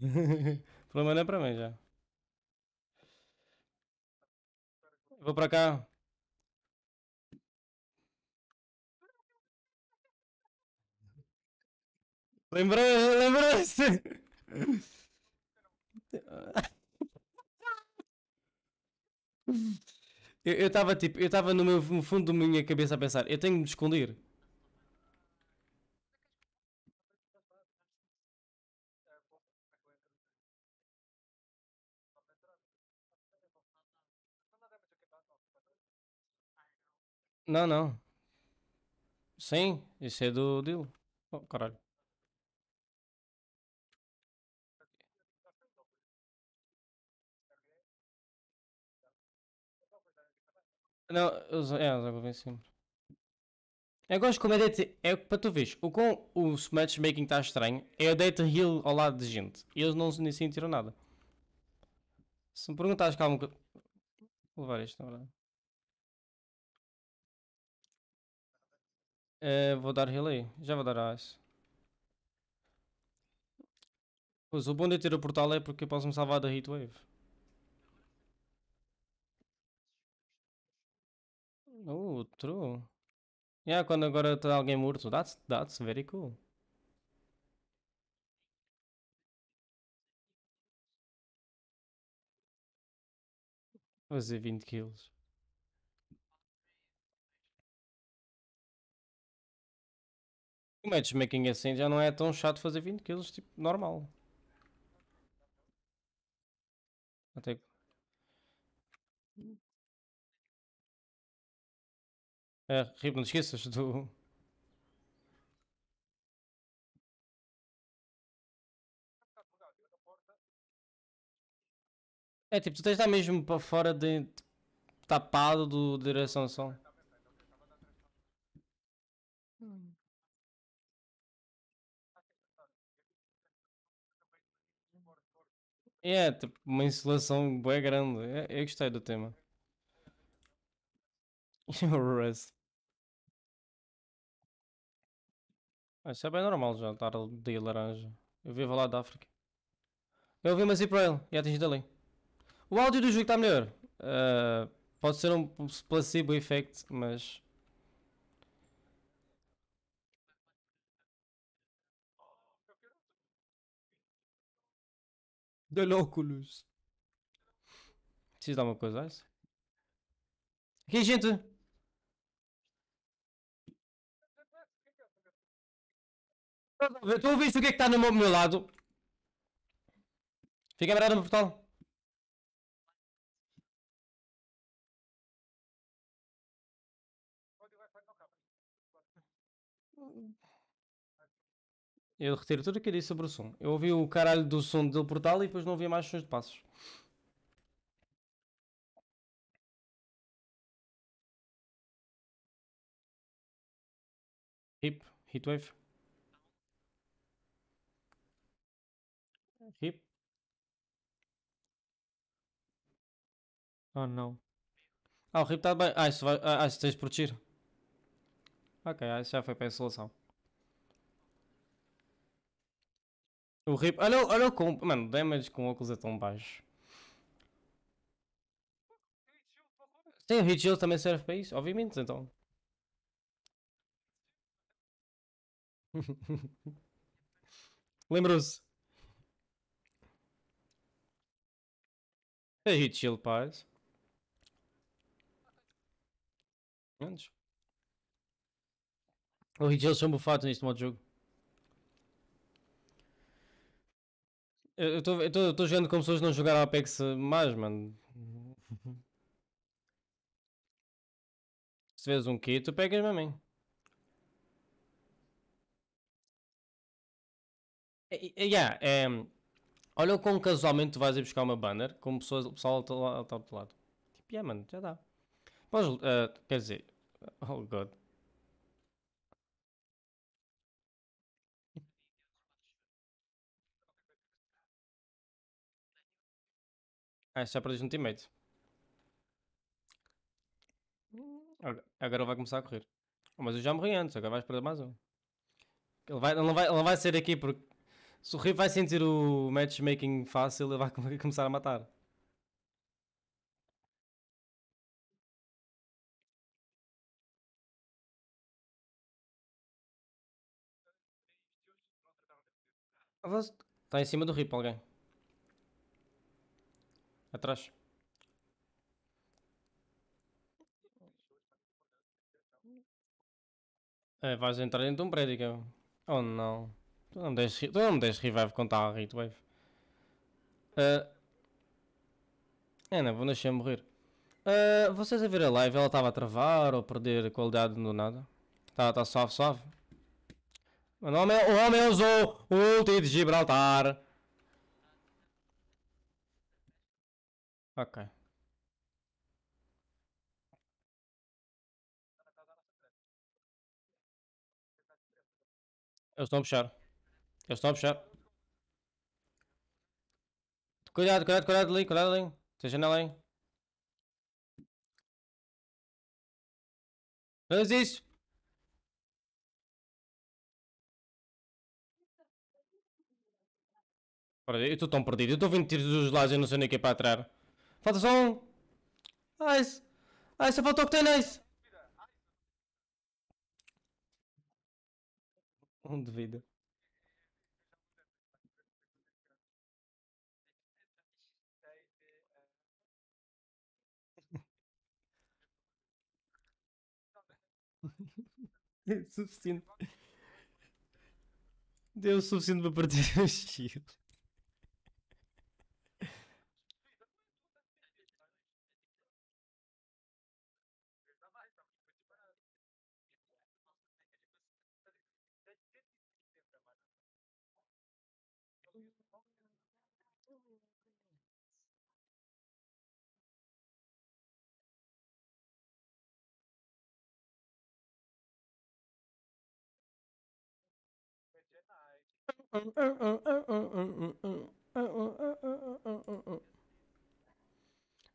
Pelo menos é para mim já. Vou para cá. Lembrou, lembrou-se. Eu estava tipo, eu estava no meu no fundo da minha cabeça a pensar, eu tenho de me esconder. Não, não. Sim, isso é do deal. Oh, caralho. Não, eu, é, eu sempre. Eu gosto como é deita. É para tu veres. O com o matchmaking está estranho. É o deita heal ao lado de gente. E eles não nem sentiram nada. Se me perguntares calma. Vou levar isto na verdade. Uh, vou dar heal aí. Já vou dar ice. Pois o bom de ter o portal é porque eu posso me salvar da heatwave. Oh, true. Yeah, quando agora está alguém morto. That's, that's very cool. Fazer 20 kills. O matchmaking assim já não é tão chato fazer 20 kills, tipo, normal. Até É, Rip, não esqueças do. É tipo, tu tens de estar mesmo para fora de. tapado do direção som. É, tipo, uma insolação bem grande. É, eu gostei do tema. Russ. Isso é bem normal já, estar de laranja. Eu vivo lá da África. Eu ouvi uma zip rail e atingi dali. O áudio do jogo está melhor. Uh, pode ser um placebo effect, mas. De óculos. Preciso dar uma coisa a isso? Aqui, gente! A ouvir o que é que está no meu lado. Fica parado no portal. Eu retiro tudo o que eu disse sobre o som. Eu ouvi o caralho do som do portal e depois não ouvi mais sons de passos. Hip, heatwave. Hip. Oh não. Ah, o Rip está bem. Ah, isso vai. Ah, isso tens de proteger. Ok, ah, isso já foi para a solução. O Rip. Olha, olha com. Mano, o damage com óculos é tão baixo. Sim, o Hit Shield também serve para isso, obviamente, então. Lembrou-se. É Hit Shield, paz. Antes. O Hit Shield são bufados neste modo de jogo. Eu estou jogando como pessoas não jogaram Apex mais, mano. Se vês um kit, tu a. É, é, yeah, é, olha como casualmente tu vais ir buscar uma banner com pessoas, o pessoal está ao teu lado. Tipo, yeah, mano, já dá. Podes, uh, quer dizer, oh god. Ah, já perdeste um teammate. Agora vai começar a correr. Oh, mas eu já morri antes, agora vais perder mais um. Ele, vai, ele, não, vai, ele não vai ser aqui porque se o Rio vai sentir o matchmaking fácil, ele vai começar a matar. Está em cima do Rip alguém. Atrás. É, vais entrar dentro de um prédio, Oh não. Tu não me deixes, tu não me deixes revive está a hitwave. Uh, é, não, vou deixar morrer. Uh, vocês a ver a live, ela estava a travar ou a perder a qualidade do nada? Está tá suave, suave. O homem, o homem usou o ulti de Gibraltar. Ok. Eles estão a puxar. Eles estão a puxar. Cuidado, cuidado, cuidado ali, cuidado ali. Tem janela aí. Faz isso! Eu estou tão perdido. Eu estou vindo tiros dos lados e não sei nem o que é para atrás. Falta só um. Nice. Ai, só faltou o que tem nice. Um de vida. É suficiente. Deu o suficiente para partir o shield.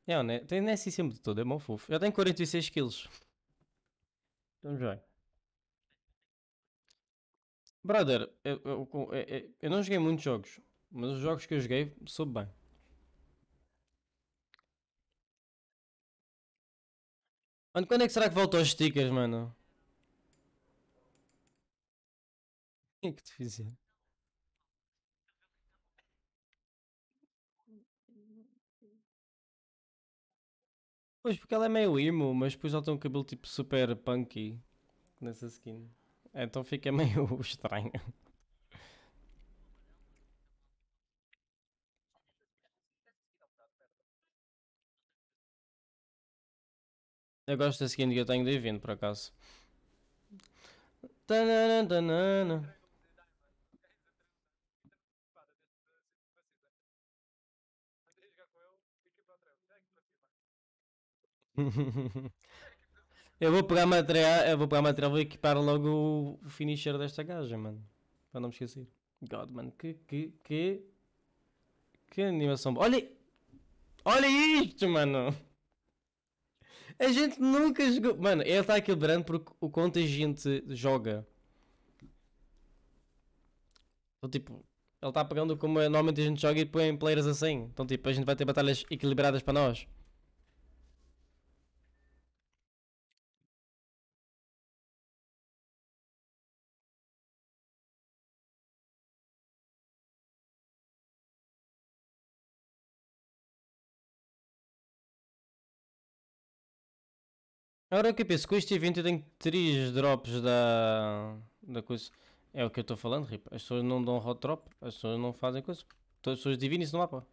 É, né? Tem nesse sempre de todo, é mó fofo. Já tem 46 kills. Vamos ver. Brother, eu, eu, eu, eu não joguei muitos jogos, mas os jogos que eu joguei soube bem. Mano, quando é que será que voltam os stickers, mano? O que é que te fizeram? Pois, porque ela é meio emo, mas depois ela tem um cabelo tipo super punky nessa skin. Então fica meio estranho. Eu gosto da skin que eu tenho de evento, por acaso. Tanana, tanana. eu vou pegar material, eu vou pegar material, vou equipar logo o finisher desta gaja, mano. Para não me esquecer. God, mano, que, que, que, que animação. Olha, olha isto, mano. A gente nunca jogou. Mano, ele está equilibrando porque o quanto a gente joga. Então, tipo, ele está pegando como normalmente a gente joga e põe players assim. Então, tipo, a gente vai ter batalhas equilibradas para nós. Agora o que eu penso, com este evento eu tenho 3 drops da, da coisa. É o que eu estou falando, Rip. As pessoas não dão hot drop, as pessoas não fazem coisa. Todas as pessoas divinem-se no mapa.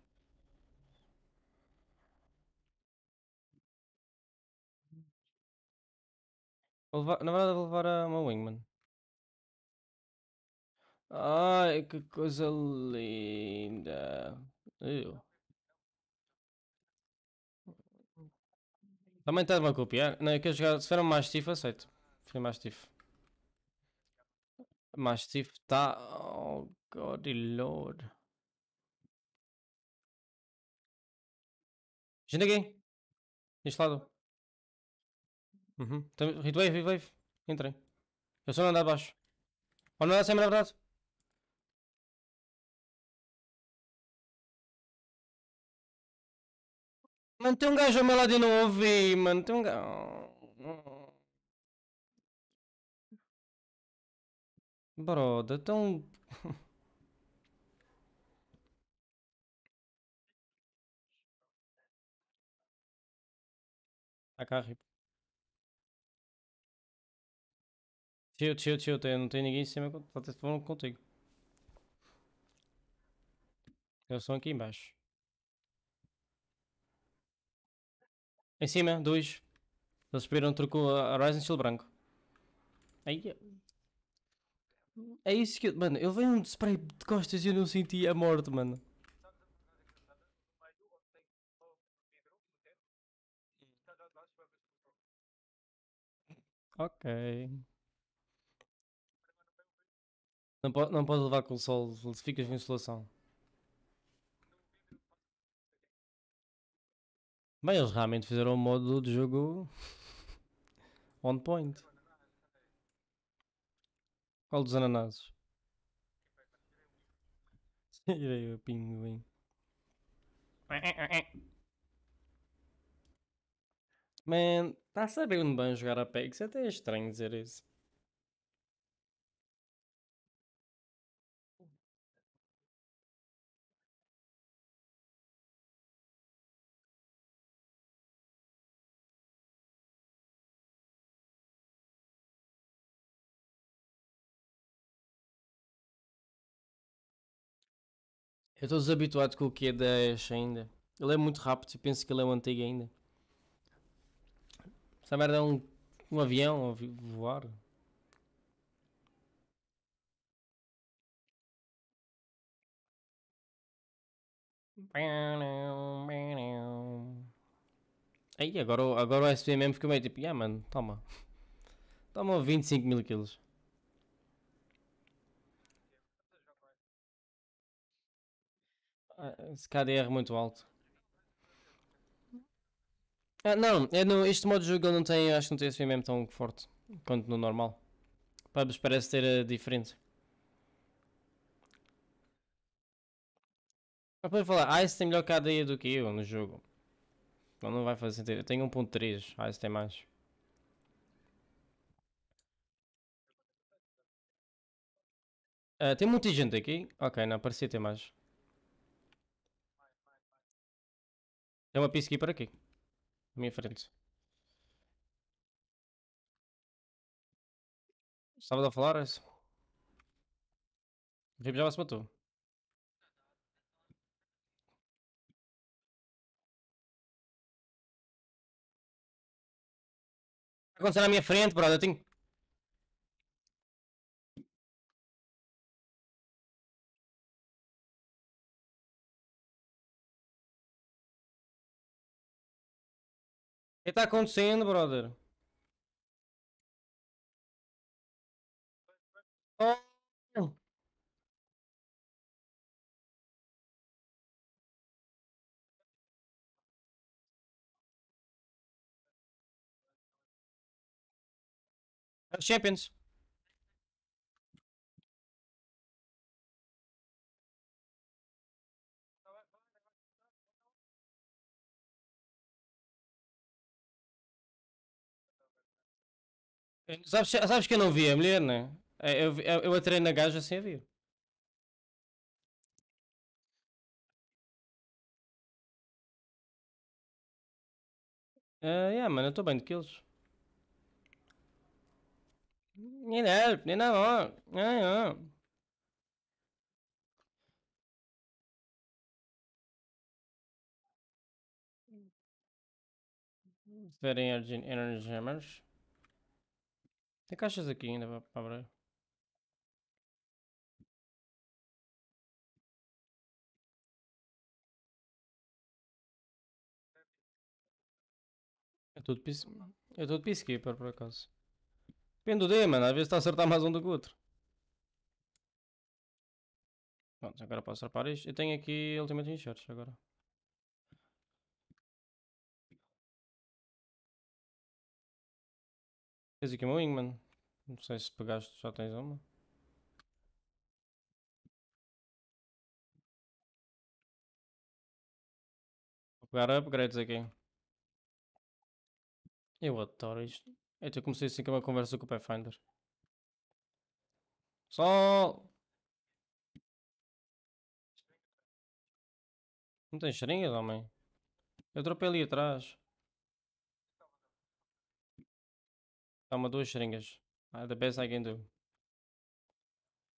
Levar, na verdade vou levar a uma wingman. Ai, que coisa linda. Eu. Também está-me a copiar. Não, eu quero jogar. Se for um Mastiff, aceito. Fui Mastiff. Mastiff está. Oh, God Lord. Gente aqui. Este lado. Uhum. Hitwave, Hitwave. Entrei. Eu só não andar abaixo. Ou não andar sempre na verdade. Mano, tem um gajo ao meu lado e não ouvi, mano. Tem um gajo. Broda, então. Tá cá, rip. Chill, chill. Tem, não tem ninguém em cima. Só te falando contigo. Eles estão aqui embaixo. Em cima, dois. Eles esperam, trocou a Horizon estilo branco. Aí. É isso que eu. Mano, ele veio um spray de costas e eu não senti a morte, mano. Ok. Não, po não pode levar com o sol, ficas com insolação. Bem, eles realmente fizeram o modo de jogo on point. Qual dos ananases? Irei o pinguim. Man, está a saber onde bem jogar Apex? É até estranho dizer isso. Eu estou desabituado com o Q10 ainda. Ele é muito rápido e penso que ele é o antigo ainda. Essa merda é um, um avião a voar. Aí agora, agora o SPMM fica meio tipo, yeah mano, toma. Toma 25 mil quilos. Esse KDR muito alto. Ah, não, é no, este modo de jogo não tem, acho que não tem esse mesmo tão forte quanto no normal. Pubs parece ter uh, diferente. Mas para falar, Ice tem melhor KDA do que eu no jogo. Não, não vai fazer sentido. Eu tenho 1.3, Ice tem mais. Uh, tem muita gente aqui? Ok, não, parecia ter mais. Tem uma peacekeeper aqui à minha frente. Estava a falar isso? O Rip já se matou. Está acontecendo na minha frente, brother. Eu tenho... que tá acontecendo, brother? Oh. Champions. Sabes, sabes que eu não vi a mulher, né? Eu, eu, eu atirei na gaja sem a ver. Uh, yeah, mano, eu estou bem de kills. Nem help, nem não. Não, Se tiverem energy hammers. Tem caixas aqui ainda para abrir. Peace... É tudo peacekeeper por acaso. Depende do dia, mano. Às vezes está a acertar mais um do que o outro. Pronto, agora posso acertar isto. Eu tenho aqui Ultimate Insurance agora. Tens aqui uma Wingman. Não sei se pegaste, já tens uma. Vou pegar upgrades aqui. Eu adoro isto. Eu comecei assim com uma conversa com o Pathfinder. Sol! Não tem seringas, homem? Eu dropei ali atrás. Toma duas seringas. Ah, the best I can do.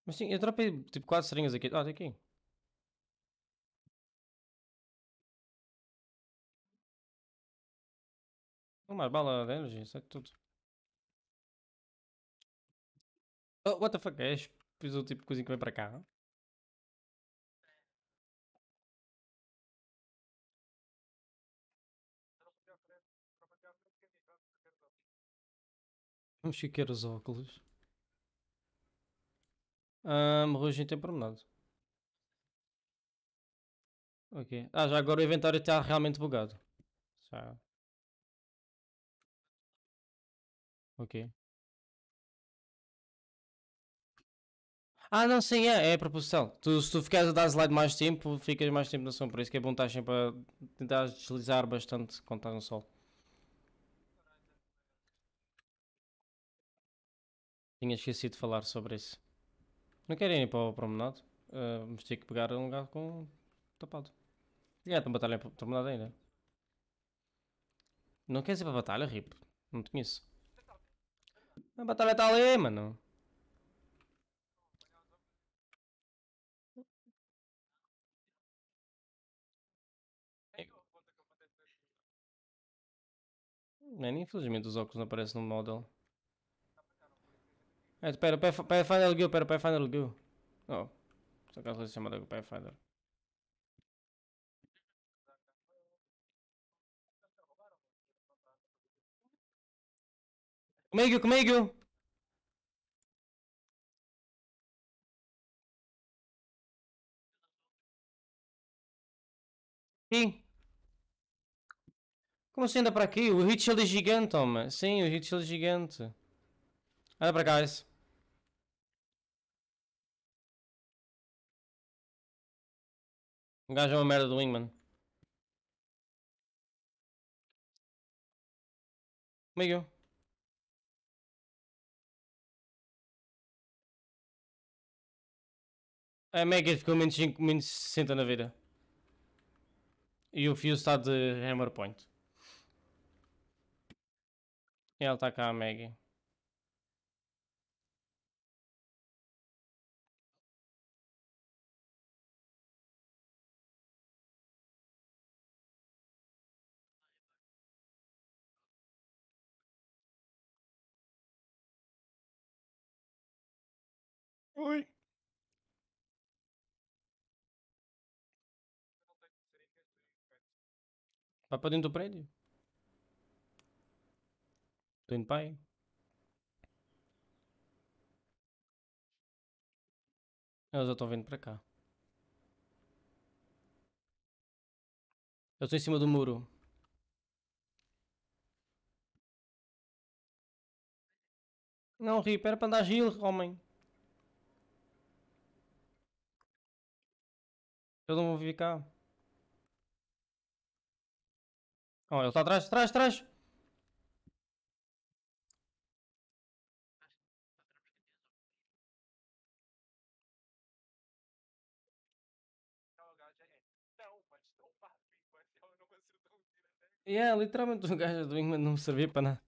Mas sim, eu dropei tipo quatro seringas aqui. Ah, tem aqui. Uma bala de energy, isso é tudo. Oh, what the fuck é? Fiz o tipo de coisa que vem para cá. Vamos ficar os óculos. Um, Rugem tem promenade. Ok. Ah, já agora o inventário está realmente bugado. Já. Ok. Ah, não, sim, é, é proposital. Tu, se tu ficares a dar slide mais tempo, ficas mais tempo na sombra. Por isso que é bom estar sempre a tentar deslizar bastante quando estás no sol. Tinha esquecido de falar sobre isso. Não querem ir para o promenade? Uh, vamos ter que pegar um lugar com tapado. E é, batalha promenade ainda. Não queres ir para a batalha, Rip? Não te conheço. A batalha está ali, mano. Man, infelizmente os óculos não aparecem no model. Espera, Pathfinder Guild, espera, Pathfinder Guild. Oh, só que ela se chama Pathfinder. Comigo, comigo! Sim. Como assim anda para aqui? O hit shield é gigante, toma. Sim, o hit shield é gigante. Anda para cá, esse. Um gajo é uma merda do Wingman. Comigo. A Mega ficou menos, 5, menos 60 na vida. E o Fuse está de Hammer Point. E ela está cá a Maggie. Oi. Vai para dentro do prédio. Estou indo para aí. Eles já estão vindo para cá. Eu estou em cima do muro. Não, Rip, era para andar gil, homem. Eu não vou vir cá. Oh, ele está atrás, atrás, atrás. É, yeah, literalmente o gajo do Wingman não me servia para nada.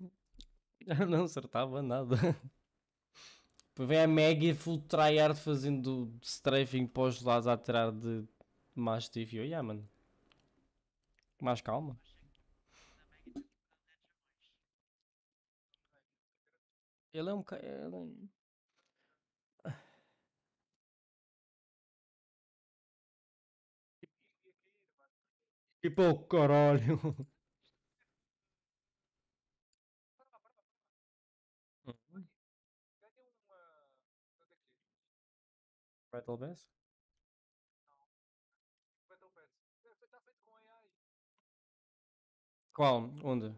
Já não acertava nada. Depois vem a Maggie full tryhard fazendo strafing para os lados a tirar de Mastiff. E eu, yeah, mano. Mais calma. Ele é um cara. É... Tipo, caralho. Battle Bass? Qual? Onde?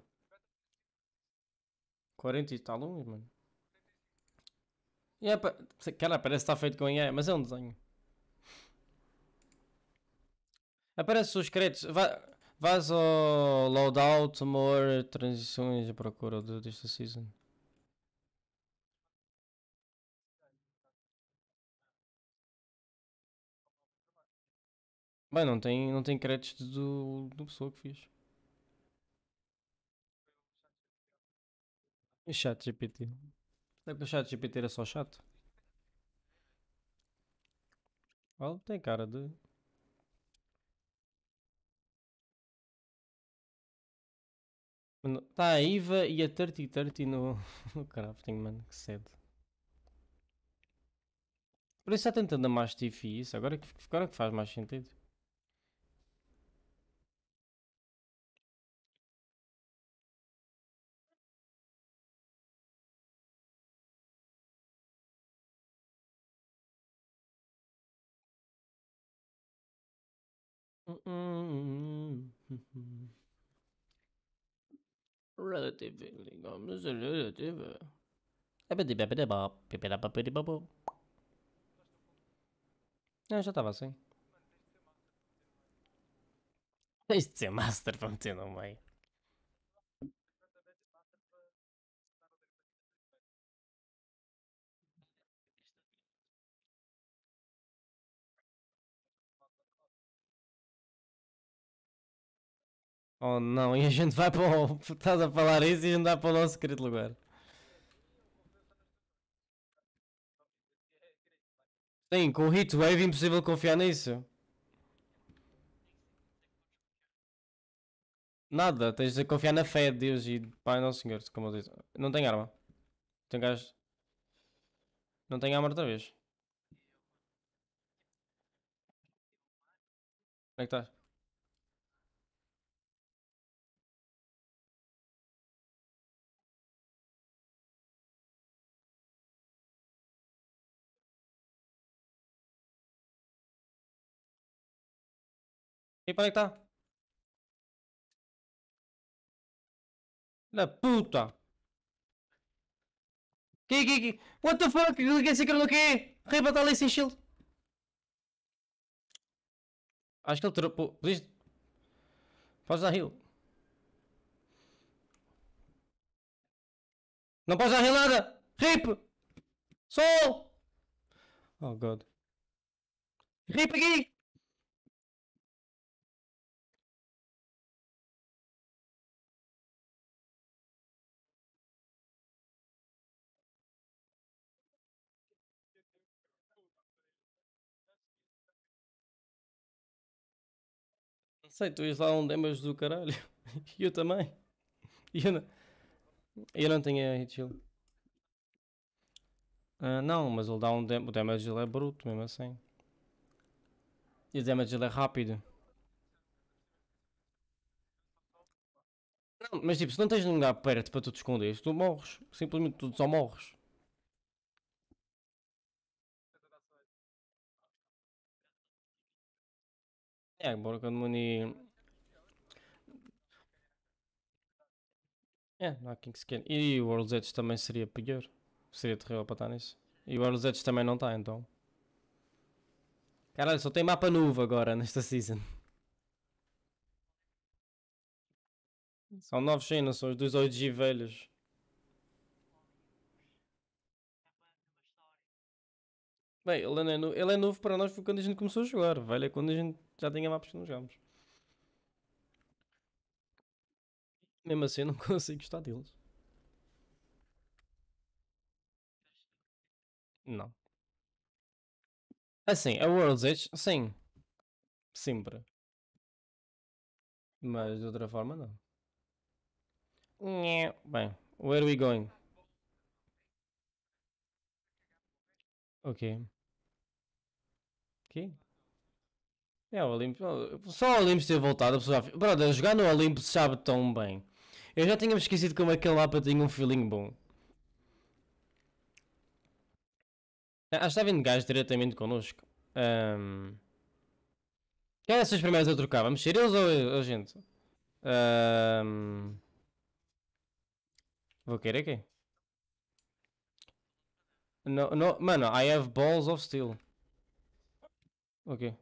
40 e tal uns, mano. Yeah, pa... Cara, parece que está feito com AI, mas é um desenho. Aparece os créditos. Vai, vais ao loadout, more transições à procura desta season. Bem, não tem, não tem créditos do, do pessoa que fez. E chat GPT. Será que o chat GPT era só chato? Well, tem cara de. Está a IVA e a 3030 no, no crafting, mano, que cedo. Por isso está tentando a mais isso, agora que, agora que faz mais sentido. Relative, digamos, relative. É Não, já estava assim. Tens de ser master para meter no meio. Oh não, e a gente vai para o. Estás a falar isso e a gente vai para o nosso querido lugar. Sim, com o Heatwave é impossível confiar nisso. Nada, tens de confiar na fé de Deus e Pai Nosso Senhor, como eu disse. Não tem arma. Tem gajo. Não tem arma outra vez. Como é que estás? E para onde que está? Na puta! Que, que, que? What the fuck? Liguei sem querer no quê? Riba está ali sem shield. Acho que ele trocou. Podes. Podes dar heal. Não podes dar heal nada! RIP! Sol! Oh god. RIP aqui! Sei, tu ias lá um damage do caralho. E eu também. E eu não, eu não tenho hit shield. Ah, não, mas ele dá um dam o damage ele é bruto mesmo assim. E o damage ele é rápido. Não, mas tipo, se não tens um lugar perto para tu te esconderes, tu morres. Simplesmente tu só morres. É, Broken Money. É, não há quem. E o World's Edge também seria pior. Seria terrível para estar nisso. E o World's Edge também não está, então. Caralho, só tem mapa novo agora nesta season. São novos sim, não são os dos OG velhos. Bem, ele é, no... ele é novo para nós quando a gente começou a jogar. Velho é quando a gente já tinha mapas que não jogamos. Mesmo assim, eu não consigo gostar deles. Não. Assim, a World's Edge, sim. Sempre. Mas de outra forma, não. Bem, where are we going? Ok. Ok. É, o Olympus. Só o Olympus ter voltado, a pessoa já. Brother, jogar no Olympus sabe tão bem. Eu já tinha me esquecido como aquele mapa tinha um feeling bom. Ah, está vindo gajo diretamente connosco. Um... Quem é essas primeiras a trocar? Vamos ser eles ou a gente? Um... Vou querer aqui. No, no, mano, I have balls of steel. Ok.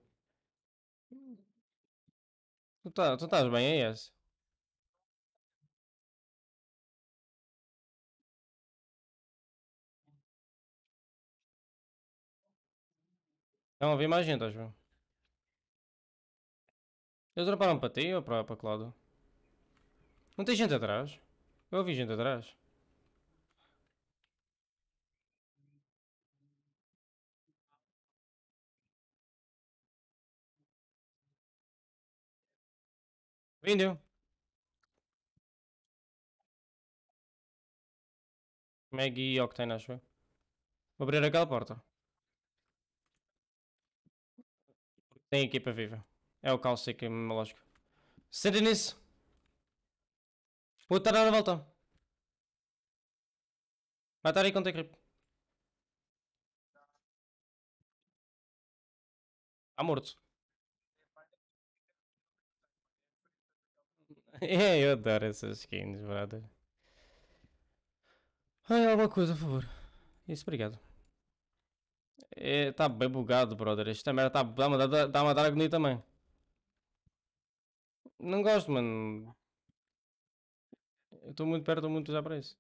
Tu, tá, tu estás bem, é esse? Não havia mais gente, acho eu. Eles droparam para ti ou para, para Claudio? Não tem gente atrás? Eu ouvi gente atrás. Vindo. Maggie e Octane, acho eu. Vou abrir aquela porta. Tem equipa viva. É o Calcic, lógico. Sentem nisso. Vou estar na volta. Com o creep. Está morto. é, eu adoro essas skins, brother. Ai, alguma coisa, por favor. Isso, obrigado. É, tá bem bugado, brother. Esta merda tá, dá-me a dar, dá dar agonia também. Não gosto, mano. Eu estou muito perto, estou muito já para isso.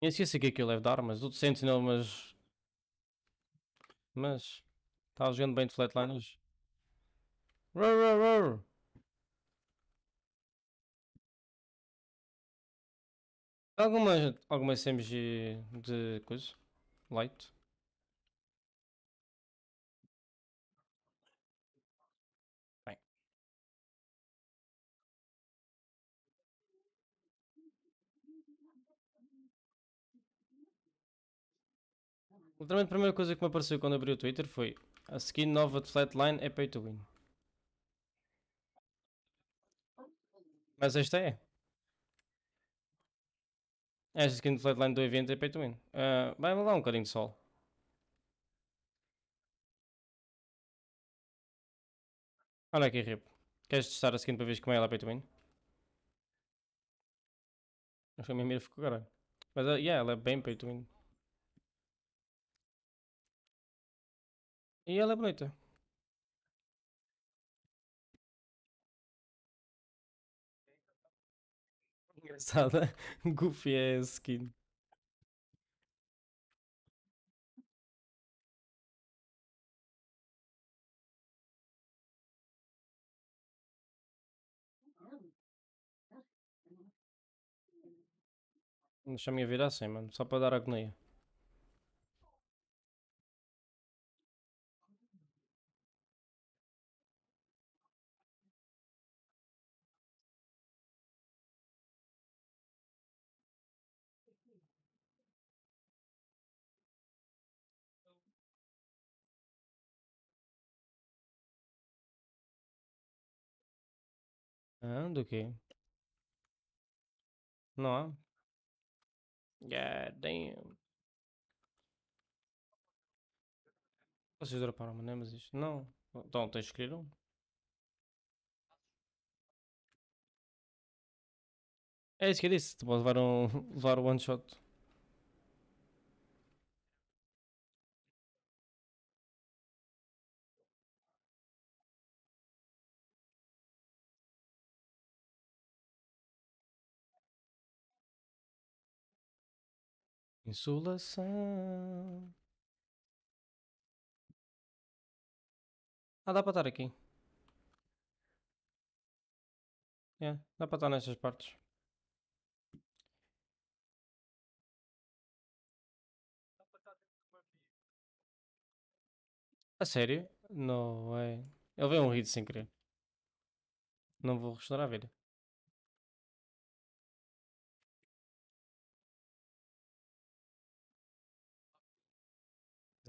Eu esqueci que aquilo é de armas. Tu te sentes mas. Mas. Estava jogando bem de flatliners. Roar, roar, roar. Algumas, algumas SMG de coisa? Light? Bem. Literalmente a primeira coisa que me apareceu quando abri o Twitter foi a skin nova de Flatline é pay to win. Mas esta é. Esta skin de Flatline do evento é pay to win. Uh, vai lá um bocadinho de sol. Olha aqui, Rip. Queres testar a skin para ver como é ela pay to win? Acho que a minha mira ficou caralho. Mas, uh, yeah, ela é bem pay to win. E ela é bonita. Engraçada. Goofy é skin. Deixa-me a virar assim, mano. Só para dar agonia. Ah, do quê? Não? God damn. Vocês droparam, mas isto? Não. Então tens escolher um. É isso que eu disse. Tu podes levar um, levar um one shot. Insolação. Ah, dá para estar aqui. É, dá para estar nestas partes. A sério? Não é. Ele veio um hit sem querer. Não vou restaurar a vida.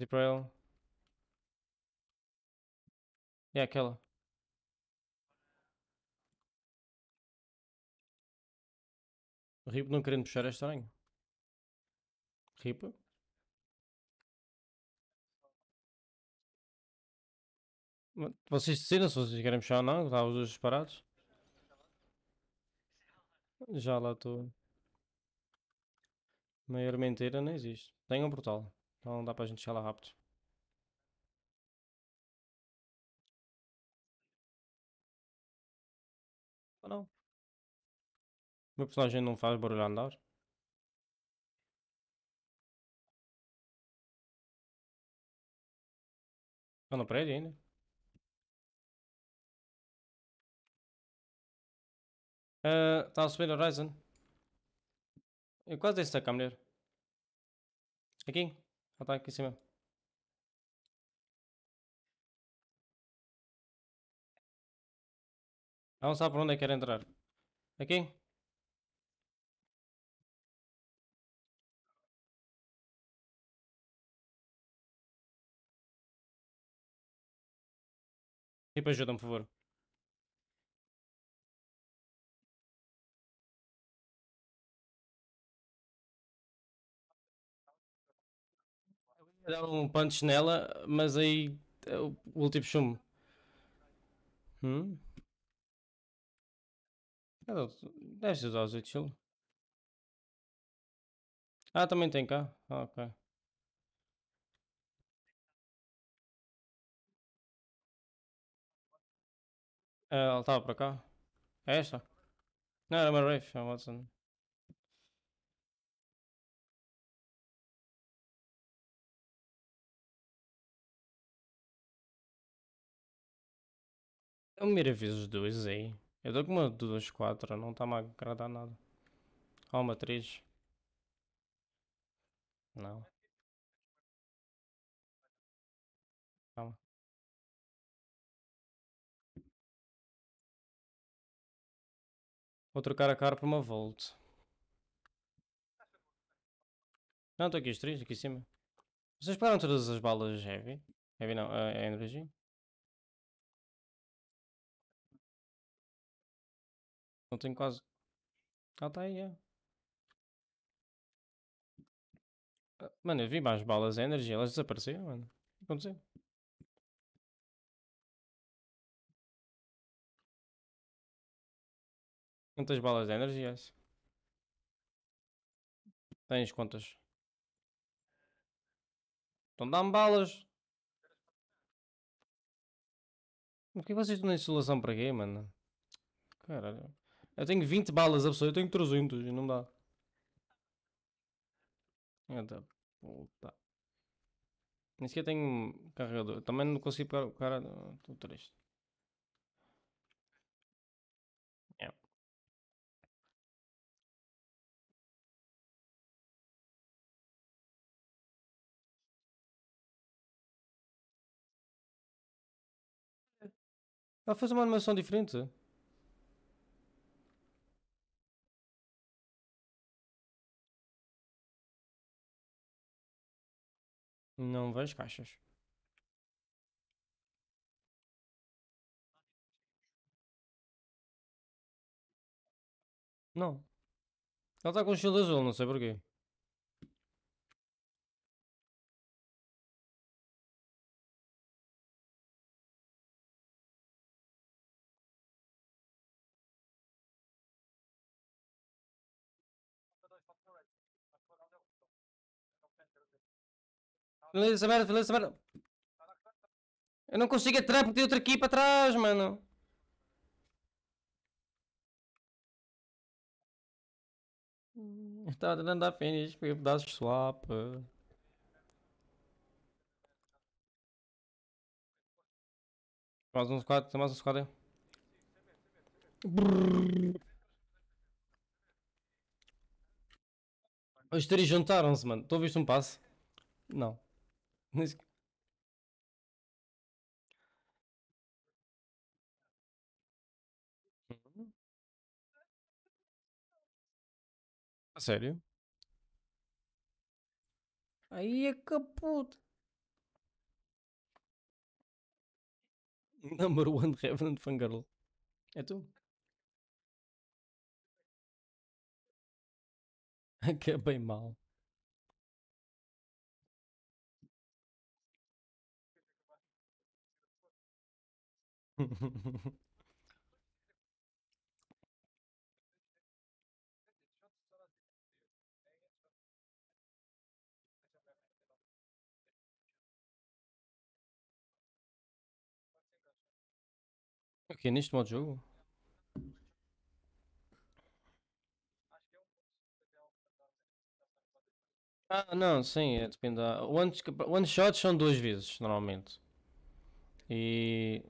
Para ele. É aquela. Rip não querendo puxar é estranho. Rip? Vocês decidem se vocês querem puxar ou não, está os dois separados. Já lá estou. Maior mentira não existe. Tem um portal. Então dá para a gente lá rápido. Ou não? Meu personagem não faz barulho a andar. Está no prédio ainda. Está a subir Horizon. Eu quase dei stack à mulher. Aqui. Está aqui em cima. Não sabe por onde é que quer entrar. Aqui. Tipo, ajuda-me, por favor. Dar um punch nela, mas aí é o último chumbo. Hum? É Deve ser usar os 8 estilo. Ah, também tem cá. Ah, ok. É, ela estava para cá. É esta? Não, era uma Wraith, é uma Watson. Eu mirei vezes dois aí. Eu dou uma 2, 4, não está-me a agradar nada. Há uma 3. Não. Calma. Vou trocar a cara por uma Volt. Não, estou aqui os três, aqui em cima. Vocês param todas as balas Heavy? Heavy não, a uh, Energy? Não tenho quase. Ah, tá aí, é. Mano, eu vi mais balas energy, elas desapareceram, mano. O que aconteceu? Quantas balas de energy é Tens quantas? Então dá-me balas. Por que vocês estão na insolação para quê, mano? Caralho. Eu tenho 20 balas a pessoa, eu tenho 300 e não dá. Eita puta. Nem sequer tenho carregador. Também não consigo pegar o cara. Estou triste. Ela fez uma animação diferente. Não vejo caixas. Não. Ela está com estilo azul, não sei porquê. Finaliza essa merda, finaliza essa merda. Eu não consigo entrar porque tem outra aqui para trás, mano. Estava tentando dar finish para dar swap. Mais um squad, tem mais um squad aí. Os três juntaram-se, mano. Tu ouviste um passe? Não. A sério? Aí é caputo. Number one Revenant Fangirl. É tu? que é bem mal. ok, neste modo de jogo? Ah, não, sim, é, depende. Da... One, one shot são duas vezes, normalmente. E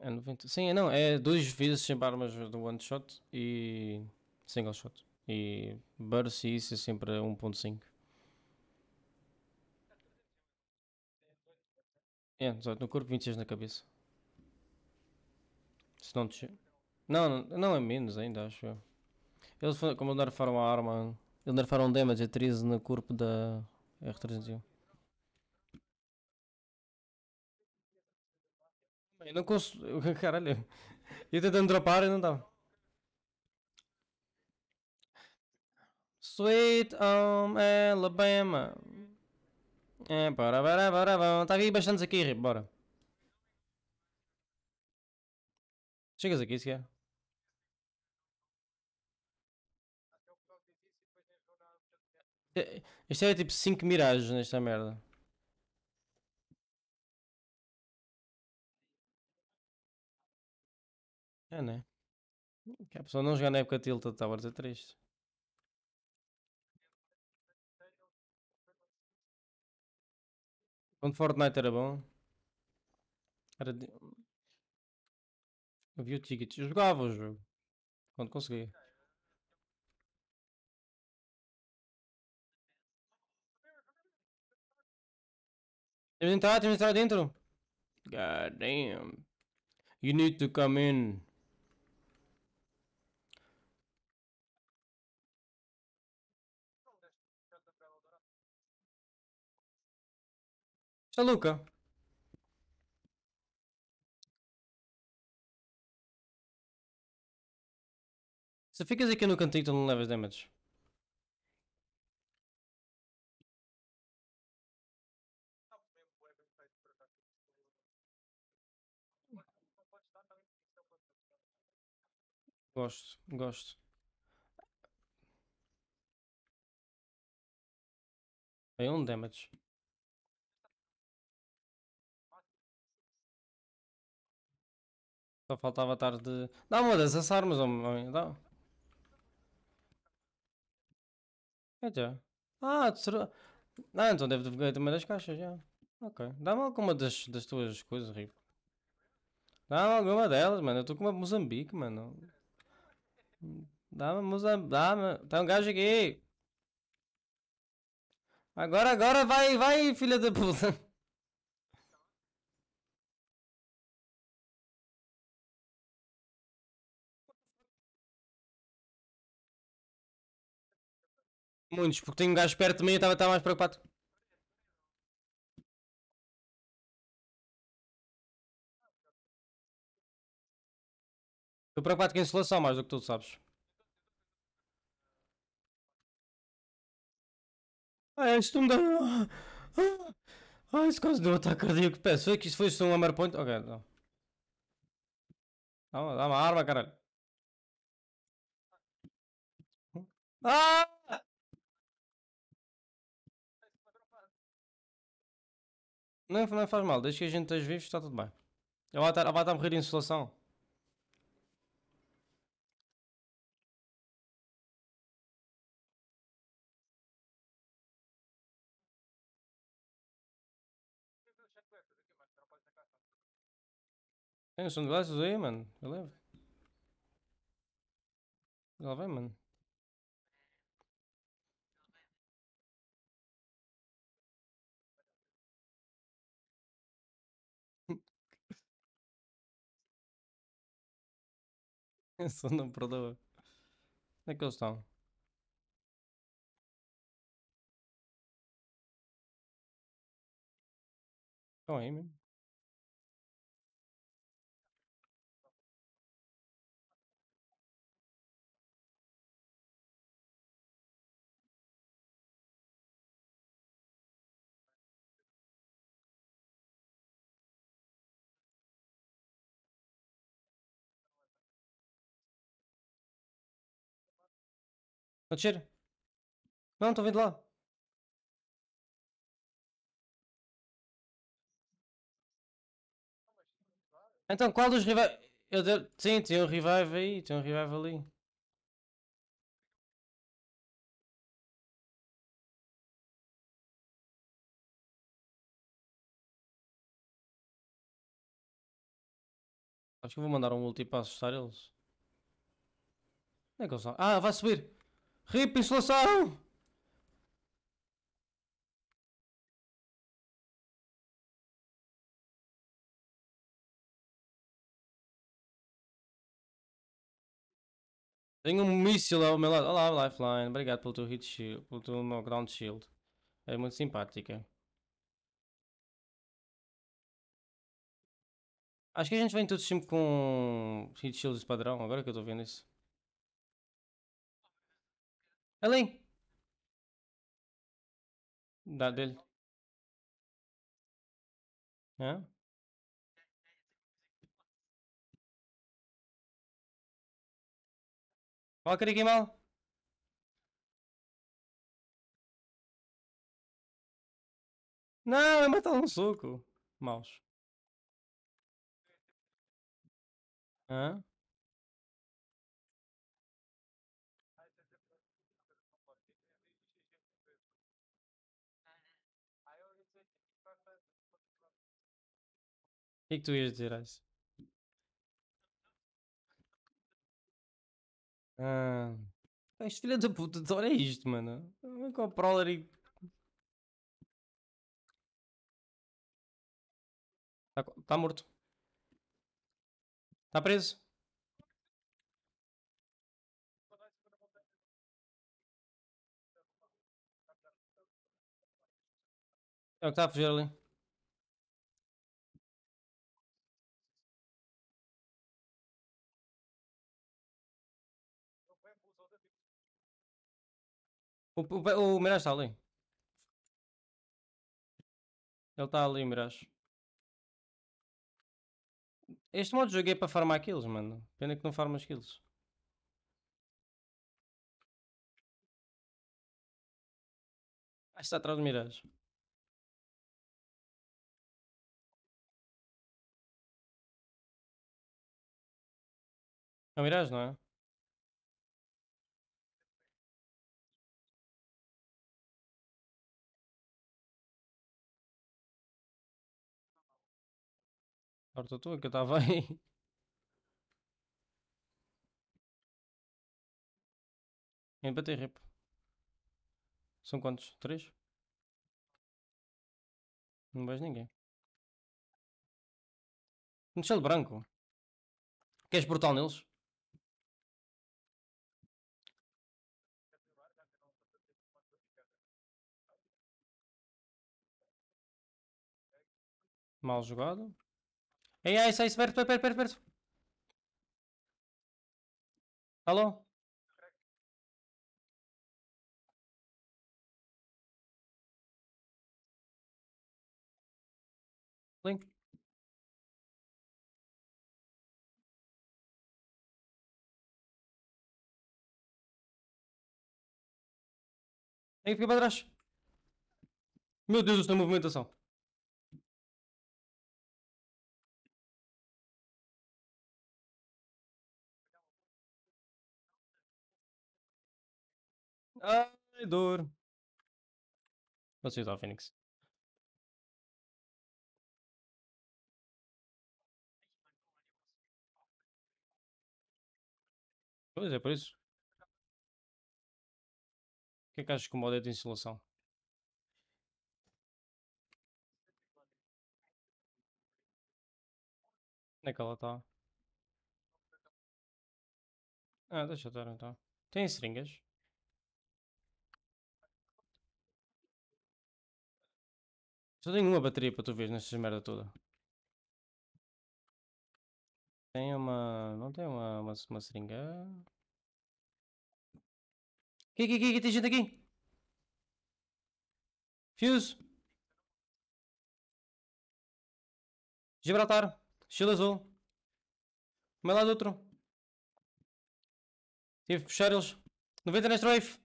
É 90. Sim, não, é duas vezes sempre armas do one shot e single shot. E burst e isso é sempre 1.5. É, 18 no corpo, 26 na cabeça. Se não descer. Não, não, não é menos ainda, acho eu. Eles, como nerfaram a arma, eles nerfaram damage a 13 no corpo da R301. Eu não consigo. Caralho. Ia tentando dropar e não dava. Sweet Home Alabama. É, bora, bora, bora, bora. Está aqui bastantes aqui, Rip, bora. Chegas aqui, se quer. É, Isto é tipo 5 miragens nesta merda. É, né? Que a pessoa não jogar na época Tilted Towers é triste. Quando Fortnite era bom. Era de... Havia o ticket. Eu jogava o jogo. Quando conseguia. Temos de entrar, temos de entrar dentro. God damn. You need to come in. Está Luca. Se ficas aqui no cantinho, tu não levas damage. Gosto, gosto. É um damage. Só faltava estar de. Dá uma dessas armas, homem. Dá. Já. Ah, será? Ah, então deve ter também das caixas, já. Ok. Dá-me alguma das, das tuas coisas, Rico. Dá-me alguma delas, mano. Eu estou com uma Moçambique, mano. Dá-me Moçambique. Dá-me. Tem um gajo aqui. Agora, agora vai, vai, filha da puta. Muitos, porque tem um gajo perto de mim e estava mais preocupado. Estou preocupado com a insolação mais do que tu sabes. Ah, isto me dá. Ah, isso quase deu um ataque cardíaco. Peço, foi que isso foi um hammer point. Ok, não. Dá dá uma arma, caralho. Ah! Não, não faz mal, desde que a gente esteja vivo está tudo bem. Ela vai estar, ela vai estar a morrer de insolação. Tem os sunglasses aí, mano. Eu levo. Ela vai, mano. Isso não perdoa. Onde é que eles estão? Estão aí mesmo. Vou descer. Não, estou vindo lá. Então, qual dos rivais... Eu de... Sim, tem um revive aí, tem um revive ali. Acho que vou mandar um ulti para assustar eles. Onde é que eles estão? Ah, vai subir! RIP insolação! Tenho um míssil ao meu lado. Olá, Lifeline. Obrigado pelo teu hit shield, pelo teu knockdown shield. É muito simpática. Acho que a gente vem todos sempre com hit shields padrão, agora que eu estou vendo isso. Ali! Dá dele. Hã? Queria aqui mal? Não, é matar um soco. Maus. Hã? Que é que tu ias dizer? Ah, este filho da puta, olha isto, mano. Vem com o Prowler e. Tá, tá morto. Tá preso. É o que está a fugir ali. O, o, o Mirage está ali. Ele está ali, Mirage. Este modo jogo é para farmar kills, mano. Pena que não farmas kills. Ah, está atrás do Mirage. É o Mirage, não é? Sorte a tua que eu estava aí. Em bater rip. São quantos? Três? Não vejo ninguém. Um shell branco. Queres brutal neles? Mal jogado. Ei, ai, sai, perto, perto, perto, perto. Alô? Link. Aí fica para trás. Meu Deus, esta movimentação. Ai, dor. Você está, Phoenix. Pois é, por isso. O que é que achas que o modo é de instalação? Onde é que ela está? Ah, deixa eu estar então. Tem seringas? Só tenho uma bateria para tu ver nestas merda toda. Tem uma. Não tem uma, uma, uma seringa. Aqui, aqui, aqui, tem gente aqui! Fuse! Gibraltar! Estilo azul! Meu lado outro! Tive que puxar eles. 90 neste Wraith!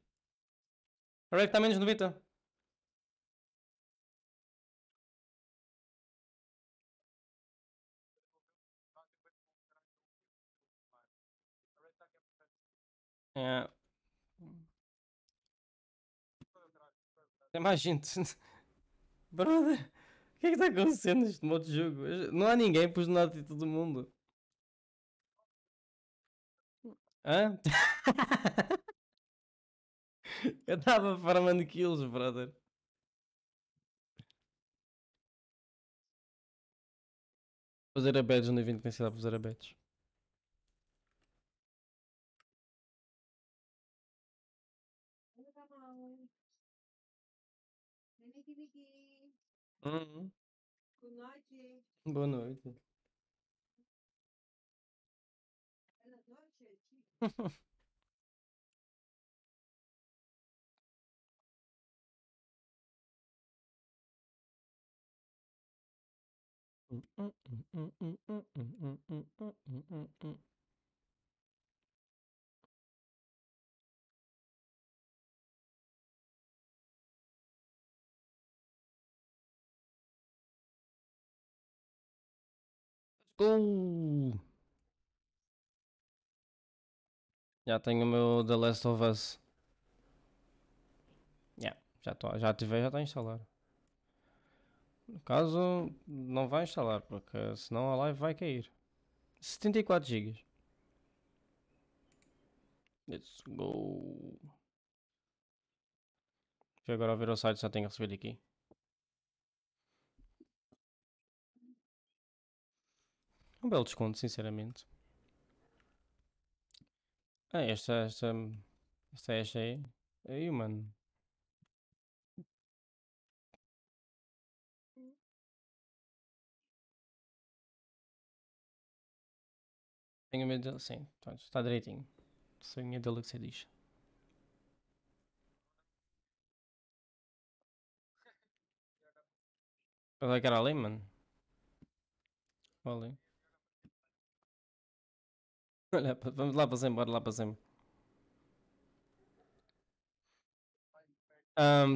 A Wraith está menos 90. É. Tem gente. Brother, o que é que está acontecendo neste modo de jogo? Não há ninguém, pus nada de todo mundo. Hã? Eu estava farmando kills, brother. Fazer a badge no evento, quem se dá para fazer a badge. Uhum. boa noite. Boa noite. Boa noite. Uh! Já tenho o meu The Last of Us. Yeah, já, tô, já ativei, já está a instalar. No caso, não vai instalar, porque senão a live vai cair. 74 GB. Let's go. Deixa agora ver o site, já tenho recebido aqui. Um belo desconto, sinceramente. Ah, esta, esta, esta, esta é, é human. Tenho medo dele, sim, está direitinho. Sonho dele que se diz. Qual é ali, mano? Ali. Olha, vamos lá para cima, bora lá para cima.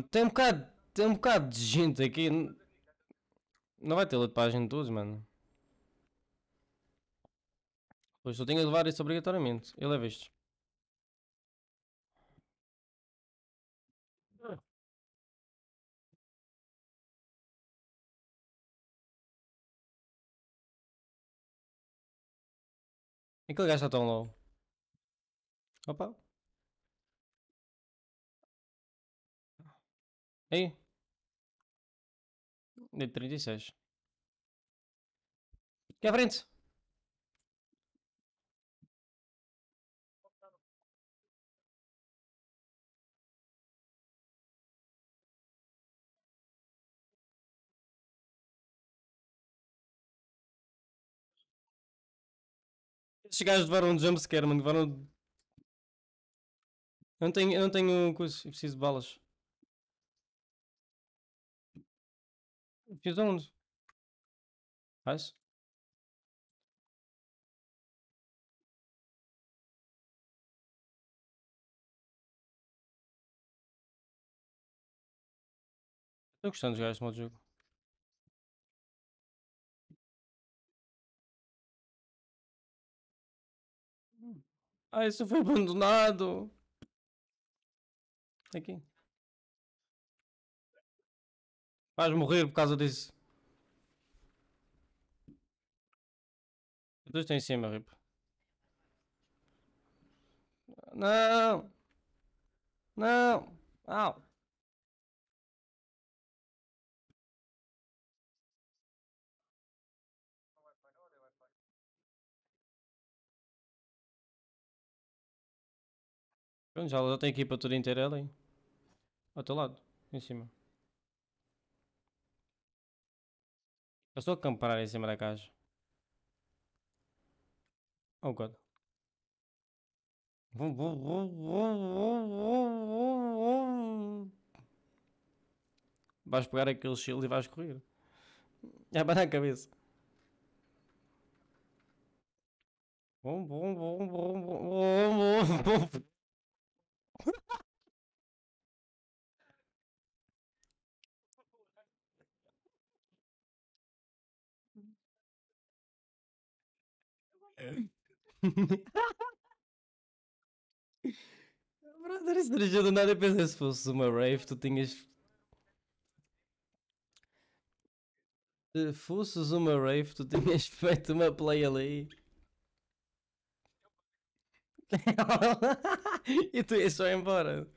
Tem um bocado, tem um bocado de gente aqui. Não vai ter luta para a gente todos, mano. Pois eu tenho de levar isso obrigatoriamente. Eu levo isto. Aquele gajo está tão low. Opa. Aí. De 36. Aqui à frente. Estes gajos levaram um jumpscare, mano. Levaram. Eu não tenho, eu não tenho coisa. Eu preciso de balas. Preciso de onde? Faz? Estou gostando de jogar este modo de jogo. Ah, isso foi abandonado. Aqui. Vais morrer por causa disso. Os dois estão em cima, Rip. Não! Não! Au! Pronto, já, já tem equipa toda inteira ali. Ao teu lado, em cima. Eu estou a acampar em cima da caixa. Oh god. Vais pegar aquele shield e vais correr. É para a cabeça. Bum, bum, bum, bum, bum, bum, bum. Brother, isso dirigir do nada. Eu pensei se fosse uma rave, tu tinhas. Se fosses uma rave, tu tinhas feito uma play ali. e tu ias só embora.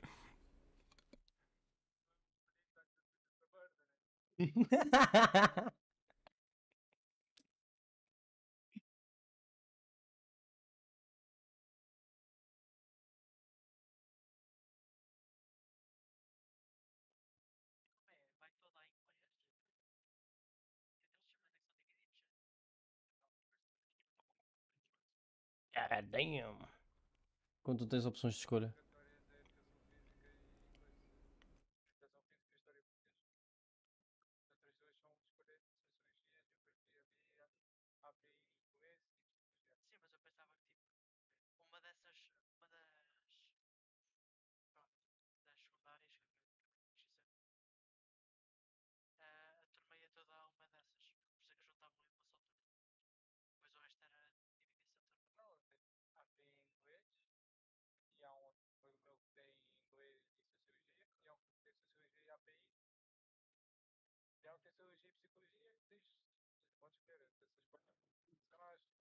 God damn. Quando tens opções de escolha. vocês, vocês podem ver, vocês podem. Sei lá, eu tive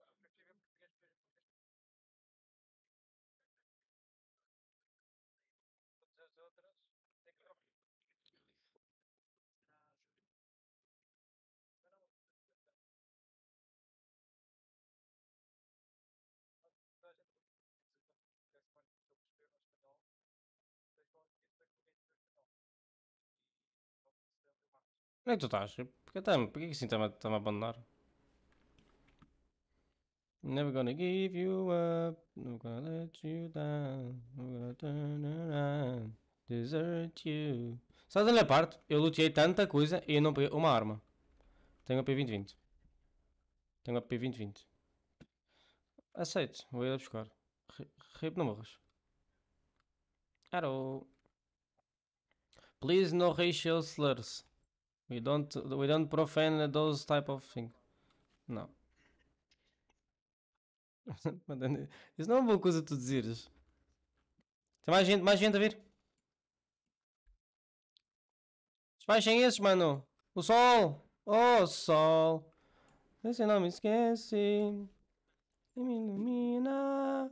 Onde é que tu estás? Porquê, tá, porquê que assim está-me a abandonar? Never gonna give you up, never gonna let you down, never gonna turn around, desert you. Sabes a minha parte? Eu lutei tanta coisa e eu não peguei uma arma. Tenho a P2020. Tenho a P2020. Aceito, vou ir a buscar. Rip, não morras. Hello. Please no racial slurs. We don't we don't profane those type of things. Não. Isso não é uma boa coisa tu dizes. Tem mais gente, mais gente a vir. Desbaixem esses, mano. O sol. Oh, sol. Esse não me esquece. Me ilumina.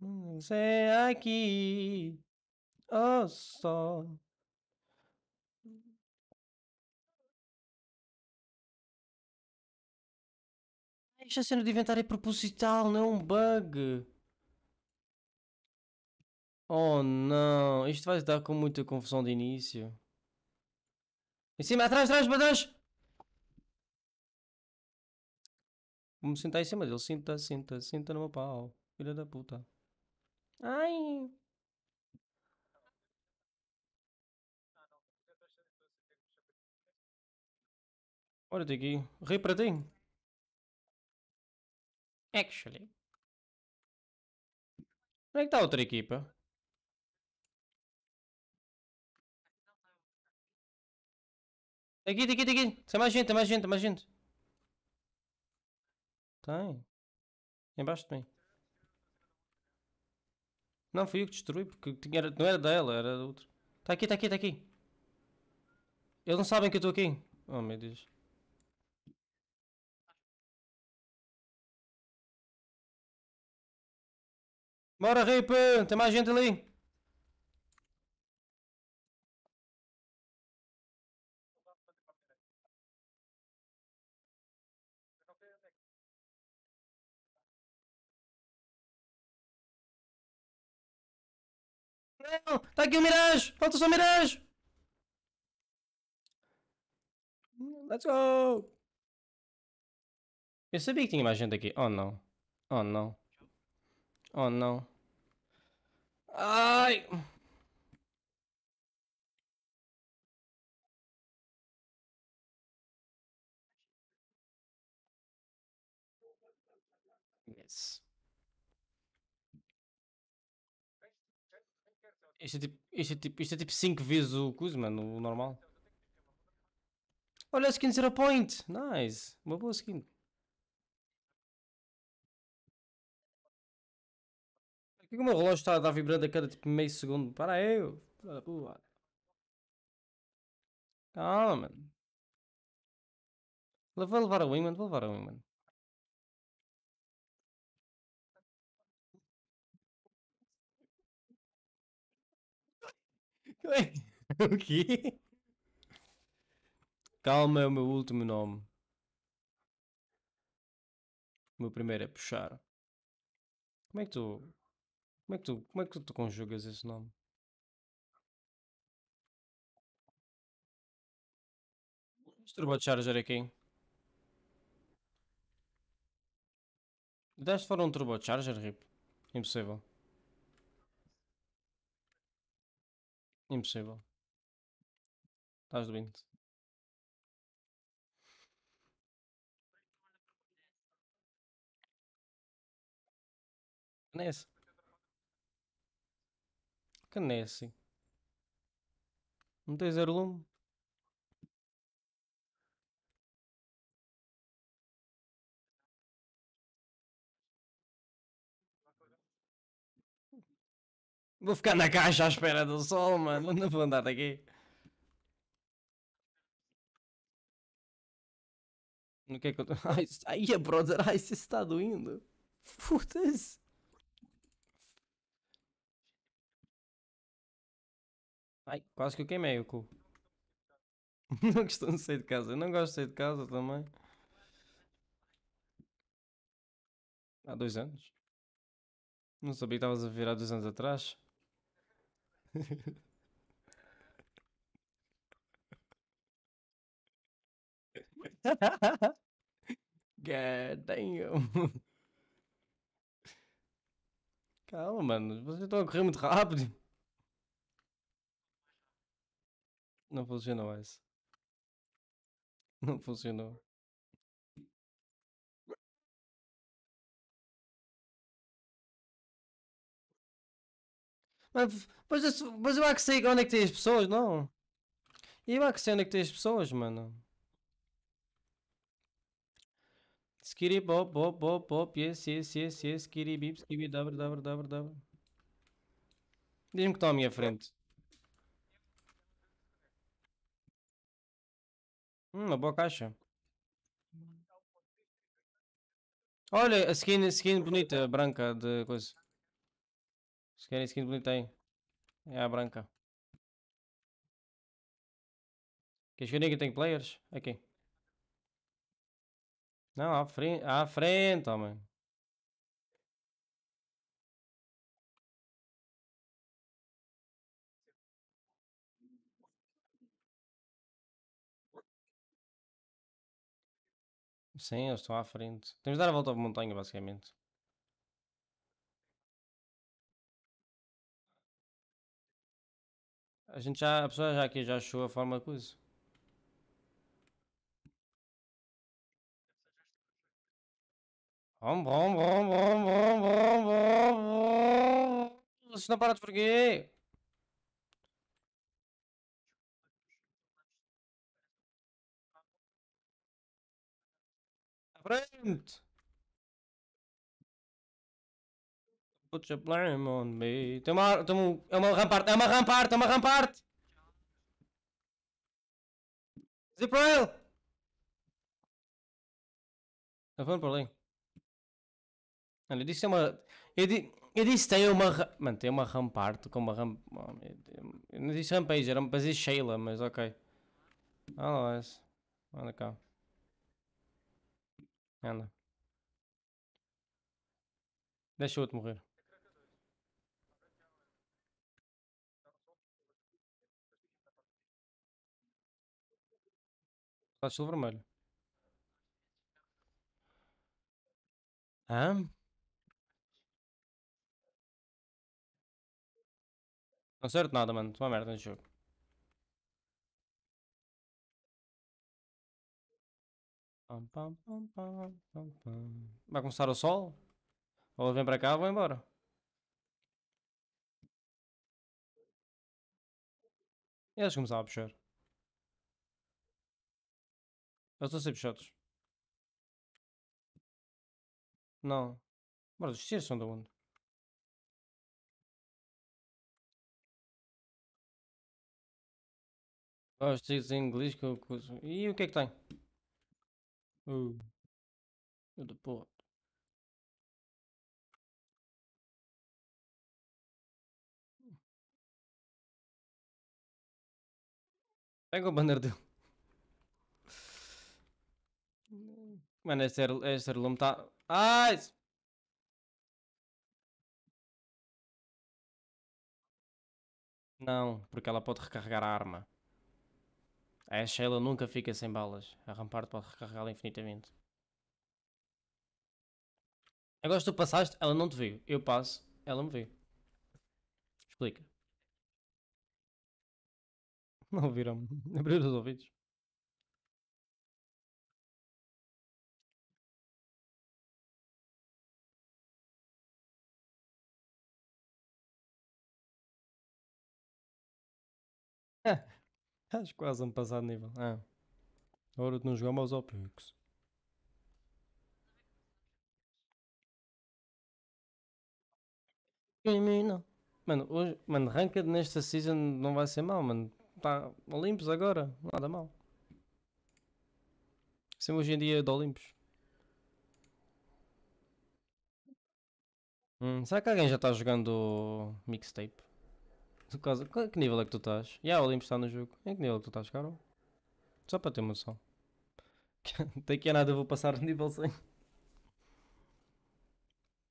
Você aqui. Oh, sol. É cena de inventário é proposital, não é um bug. Oh não, isto vai dar com muita confusão de início. Em cima, atrás, atrás, atrás! Vou-me sentar em cima dele. Sinta, sinta, sinta no meu pau. Filha da puta. Ai! Olha-te aqui. Rei para ti. Actually. Onde é que está a outra equipa? Aqui, aqui, aqui. Tem mais gente, tem mais gente, tem mais gente. Tem. Embaixo de mim. Não, fui eu que destruí, porque tinha, não era dela, era da outra. Está aqui, está aqui, está aqui. Eles não sabem que eu estou aqui. Oh meu Deus. Bora, Rip! Tem mais gente ali! Não! Tá aqui o Mirage! Falta só o Mirage! Let's go! Eu sabia que tinha mais gente aqui. Oh não. Oh não. Oh não. Ai! Yes. Isto é tipo, isto é tipo, isto é tipo 5 vezes o coisa, mano, o normal. Olha a skin zero point! Nice! Uma boa skin. Que o meu relógio está a dar vibrando a cada tipo meio segundo? Para aí! Calma, mano. Vou levar a Wingman, vou levar a Wingman. o quê? Calma é o meu último nome. O meu primeiro é puxar. Como é que tu. Como é que tu. Como é que tu conjugas esse nome? Turbocharger aqui. Deste fora um turbocharger, Rip? Impossível. Impossível. Estás doente. Canesse. Canesse. Não tens lume? Vou ficar na caixa à espera do sol, mano. Não vou andar daqui. No que é que eu tô... Ai, brother, ai, isso está doendo. Foda-se. Ai, quase que eu queimei o cu. Não costumo de sair de casa. Eu não gosto de sair de casa também. Há dois anos. Não sabia que estavas a vir há dois anos atrás. God damn. Calma, mano. Vocês estão a correr muito rápido. Não funcionou essa. Não funcionou. Mas, mas, mas eu há que sei onde é que tem as pessoas, não? E eu há que sei onde é que tem as pessoas, mano. Skitty bop bop bop bop, yes, yes, yes, yes, skitty bip, skitty dabra dabra dabra dabra. Diz-me que estão à minha frente. Hum, uma boa caixa. Olha, a skin, a skin bonita, branca de coisa. Se querem skin bonita aí. É a branca. Queres que eu diga que tem players? Aqui. Não, à frente, à frente, homem. Sim, eles estão à frente. Temos de dar a volta à montanha, basicamente. A gente já, a pessoa já aqui já achou a forma de coisa. Vocês não param de porquê? Frente! Put your blame on me. Tem uma, tem um, é uma ramparte, é uma ramparte, é uma ramparte! Zip ele! Tá falando por ali. Olha, eu disse é uma. Eu, di, eu disse tem uma. Mano, tem uma ramparte com uma ramp. oh. Eu não disse rampage, era para dizer Sheila, mas ok. Ah, lá, esse. Anda cá. Anda. Deixa o outro morrer. Está de estilo vermelho. Hã? Não certo nada, mano. Estou Vai começar o sol? Ou vem para cá ou vou embora. Eles começaram a puxar. Eu estou a ser puxados. Não. Bora, os tiros são de onde? Os tiros em inglês que eu- E o que é que tem? Uh. Eu de porra. Pega o banner dele. Mano, este, este lume está. Ai! Não, porque ela pode recarregar a arma. A Sheila nunca fica sem balas. A Rampart pode recarregá-la infinitamente. Agora se tu passaste, ela não te viu. Eu passo, ela me vê. Explica. Não ouviram-me. Abriu os ouvidos. Acho quase um passado nível. Ah. Hora de não jogar mais Pix. Não. Mano, hoje, mano, ranked nesta season não vai ser mal, mano. Tá Olympus agora, nada mal. Sempre hoje em dia de Olympus. Hum, será que alguém já está jogando mixtape? Caso, qual- que nível é que tu estás? Já, o Olympus está no jogo. Em que nível é que tu estás, Carol? Só para ter uma noção. Daqui a nada vou passar de nível 100.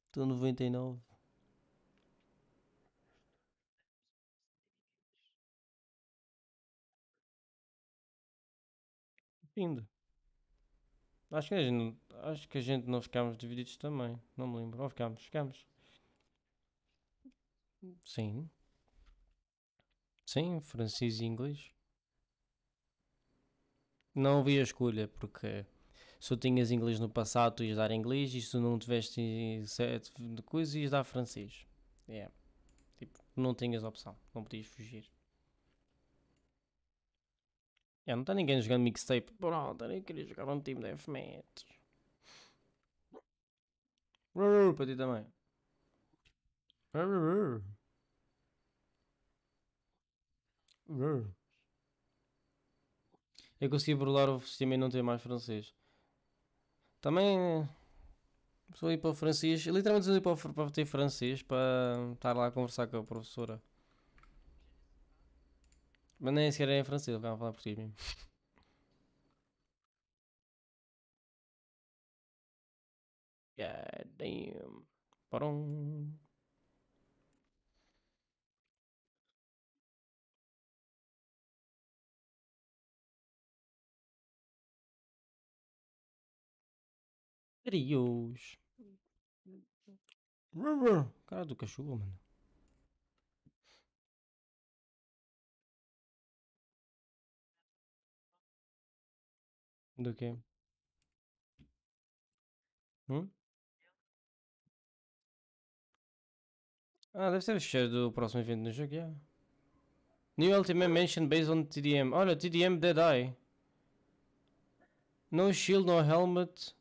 Estou 99. Lindo. Acho que, a gente, acho que a gente não ficámos divididos também. Não me lembro. Ou ficámos? Ficámos. Sim. Sim, francês e inglês. Não havia escolha, porque se tu tinhas inglês no passado, tu ias dar inglês, e se tu não tiveste sete de coisa, ias dar francês. É. Tipo, não tinhas opção, não podias fugir. É, não está ninguém jogando mixtape. Pronto, eu queria jogar um time de F-Match. Para ti também. Eu consegui burlar o sistema e não ter mais francês. Também sou ir para o francês. Literalmente sou ir para, para ter francês para estar lá a conversar com a professora. Mas nem sequer é em francês, eu ficava a falar português mesmo. God damn. Parom. Trios. Cara do cachorro, mano. Do quê? Hum? Ah, deve ser o cheiro do próximo evento no jogo, yeah. New Ultimate Mansion based on TDM. Olha, TDM Dead Eye. No shield, no helmet.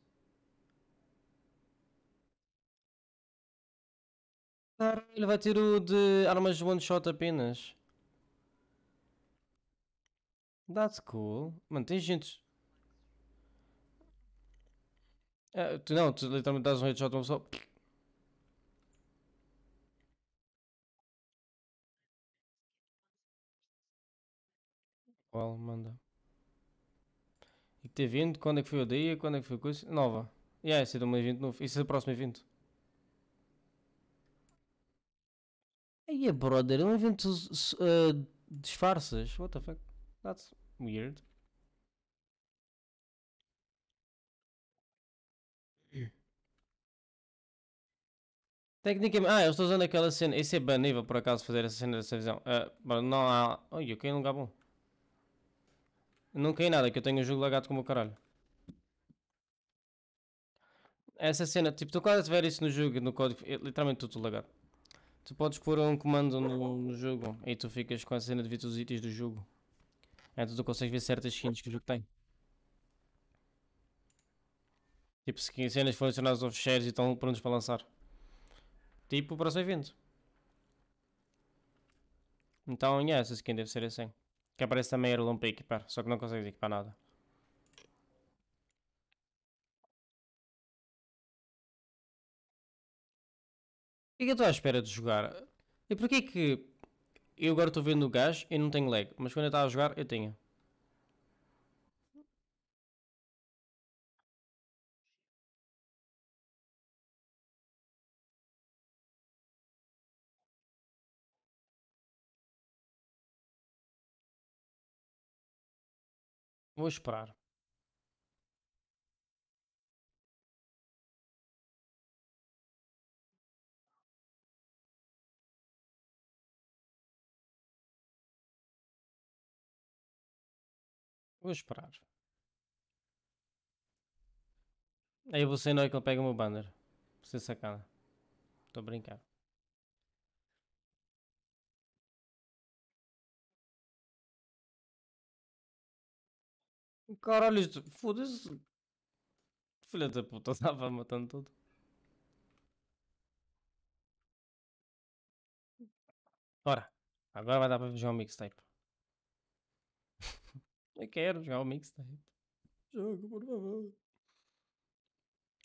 Caralho, vai ter o de armas one shot apenas. That's cool. Mano, tem gente. Ah, tu não, tu literalmente dás um headshot a uma pessoa. Qual? Manda. E que ter vindo? Quando é que foi o dia? Quando é que foi a coisa? Nova. Yeah, esse é de um evento novo. Isso é o próximo evento. Aí, brother, é um evento uh, disfarças. What the fuck? That's weird. Tecnicamente. Ah, eu estou usando aquela cena. Esse é banível por acaso fazer essa cena dessa visão. Bro, não há. Oi, eu caí num lugar bom. Não caí nada, que eu tenho o jogo lagado como o caralho. Essa cena, tipo, tu quando tiver isso no jogo, no código, é literalmente tudo lagado. Tu podes pôr um comando no, no jogo e tu ficas com a cena de ver todos os itens do jogo. Então tu consegues ver certas skins que o jogo tem. Tipo, se cenas foram adicionadas aos shares e estão prontos para lançar. Tipo, para o evento. Então, yeah, essa skin deve ser assim. Que aparece também Airlon para equipar, só que não consegues equipar nada. Que é que eu estou à espera de jogar? E porquê que eu agora estou vendo o gajo e não tenho lag, mas quando eu estava a jogar eu tinha? Vou esperar. Vou esperar. Aí ser não é que ele pega o meu banner. Ser sacana. Estou a brincar. Caralho. Foda-se. Filha da puta, estava matando tudo. Ora, agora vai dar para jogar um mixtape. Eu quero jogar um mixtape. Jogo, por favor.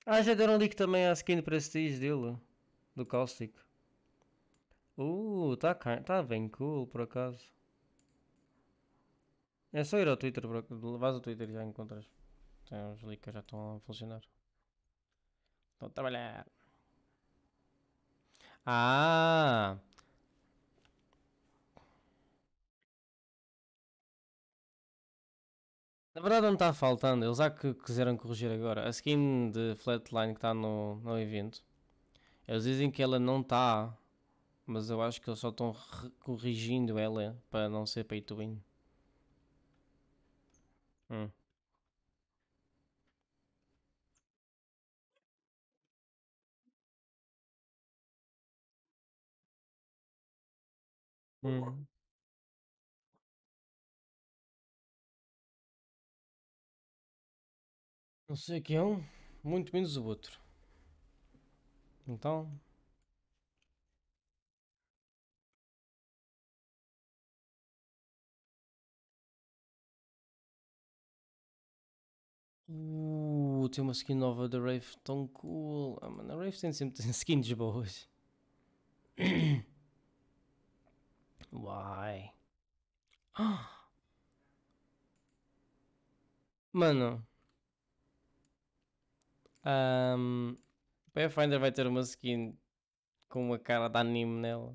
Ah, já deram leak também à skin Prestige dele. Do Caustic. Uh, tá, tá bem cool por acaso. É só ir ao Twitter, vais ao Twitter e já encontras. Tem uns leaks já estão a funcionar. Estão a trabalhar. Ah! Na verdade não está faltando, eles já que quiseram corrigir agora. A skin de Flatline que está no, no evento, eles dizem que ela não está, mas eu acho que eles só estão corrigindo ela para não ser pay to win. Hum. Hum. Não sei que é um, muito menos o outro. Então. Uh, tem uma skin nova da Rave tão cool. Ah, mano, a Rave tem sempre skins boas. Why? Mano. Um, Pathfinder vai ter uma skin com uma cara de anime nela.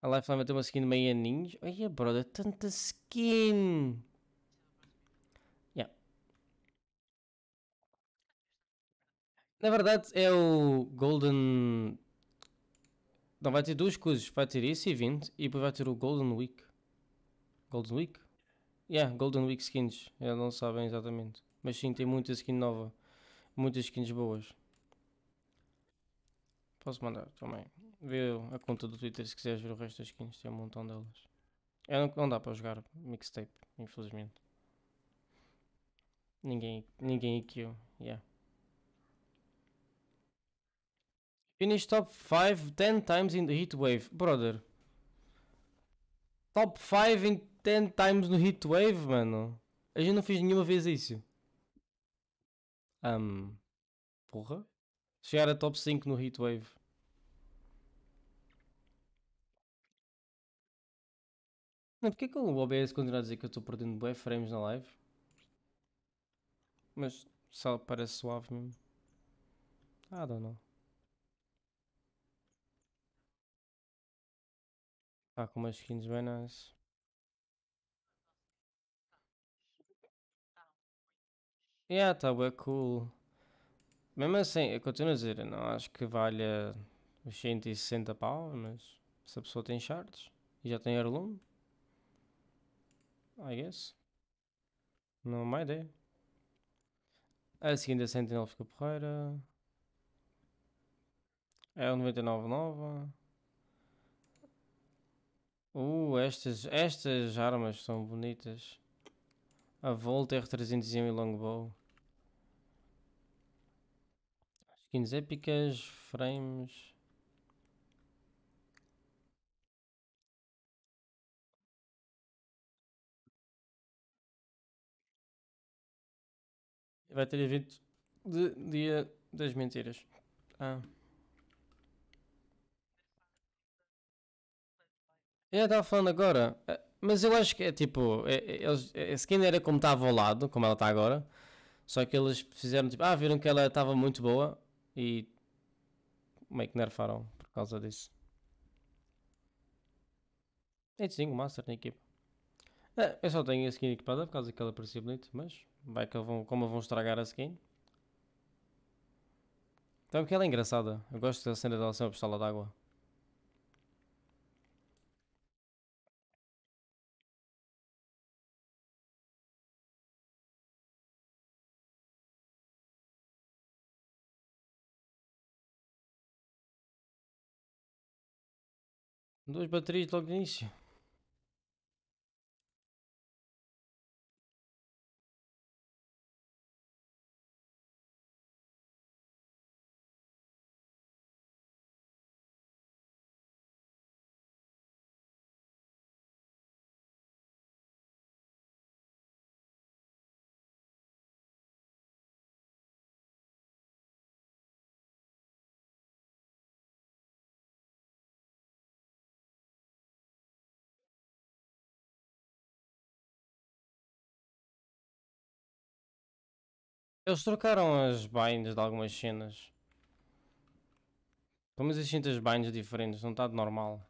A Lifeline vai ter uma skin meio ninja. Ai, brother, tanta skin! Yeah. Na verdade é o Golden. Não, vai ter duas coisas. Vai ter esse evento e depois vai ter o Golden Week. Golden Week? Yeah, Golden Week skins. Eles não sabem exatamente. Mas sim, tem muita skin nova. Muitas skins boas. Posso mandar também. Vê a conta do Twitter se quiseres ver o resto das skins. Tem um montão delas. É, não, dá para jogar mixtape, infelizmente. Ninguém, ninguém aqui, yeah. Finish top 5 10 times in the heat wave. Brother. Top 5 em 10 times no heat wave, mano. A gente não fez nenhuma vez isso. Um, porra. Chegar a top 5 no Heatwave. Não, porque é que o OBS continua a dizer que eu estou perdendo bué frames na live? Mas só parece suave mesmo. I don't know. Tá com umas skins bem nice. Yeah, tá bem cool. Mesmo assim, eu continuo a dizer, não acho que valha os 160 pau, mas se a pessoa tem charts e já tem heirloom, I guess. Não, má ideia. A seguinte a Sentinel fica porreira. É o 99 nova. Uh, estas, estas armas são bonitas. A Volt R300 e Longbow. Skins épicas, frames. Vai ter evento de dia das mentiras. Ah. Eu estava falando agora, eh, mas eu acho que é tipo, é, é, eles, a skin era como estava ao lado, como ela está agora, só que eles fizeram tipo, ah, viram que ela estava muito boa e meio que nerfaram por causa disso. É sim, o Master na equipa. É, eu só tenho a skin equipada por causa que ela parecia bonita, mas vai que vão, como vão estragar a skin. Então porque ela é engraçada. Eu gosto da cena dela ser uma pistola d'água. Duas baterias logo de início. Eles trocaram as binds de algumas cenas. Pelo menos as binds diferentes, não está de normal.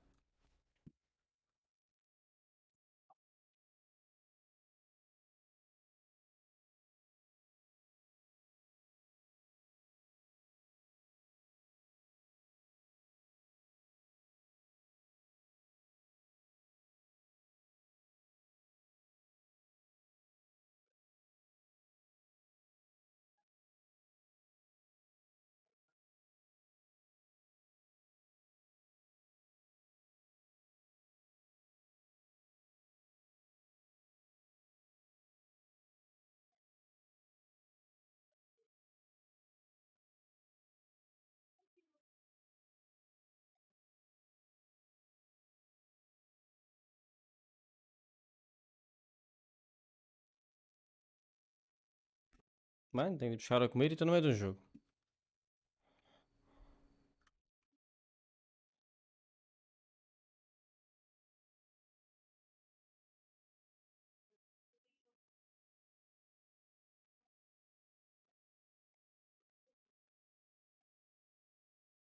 Mano, tenho de buscar a comer e estou no meio de um jogo.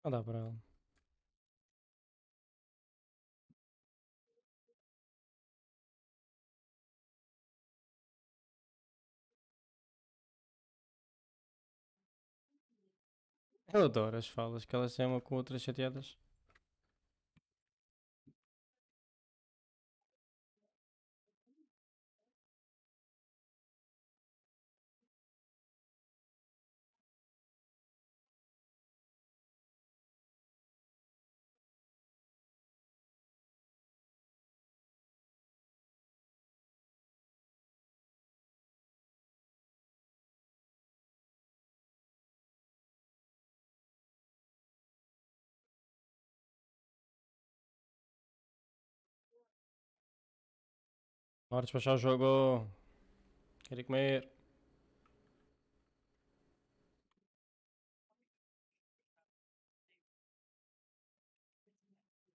Não dá para ela. Eu adoro as falas que elas têm uma com outras chateadas. Bora despachar o jogo. Quero ir comer.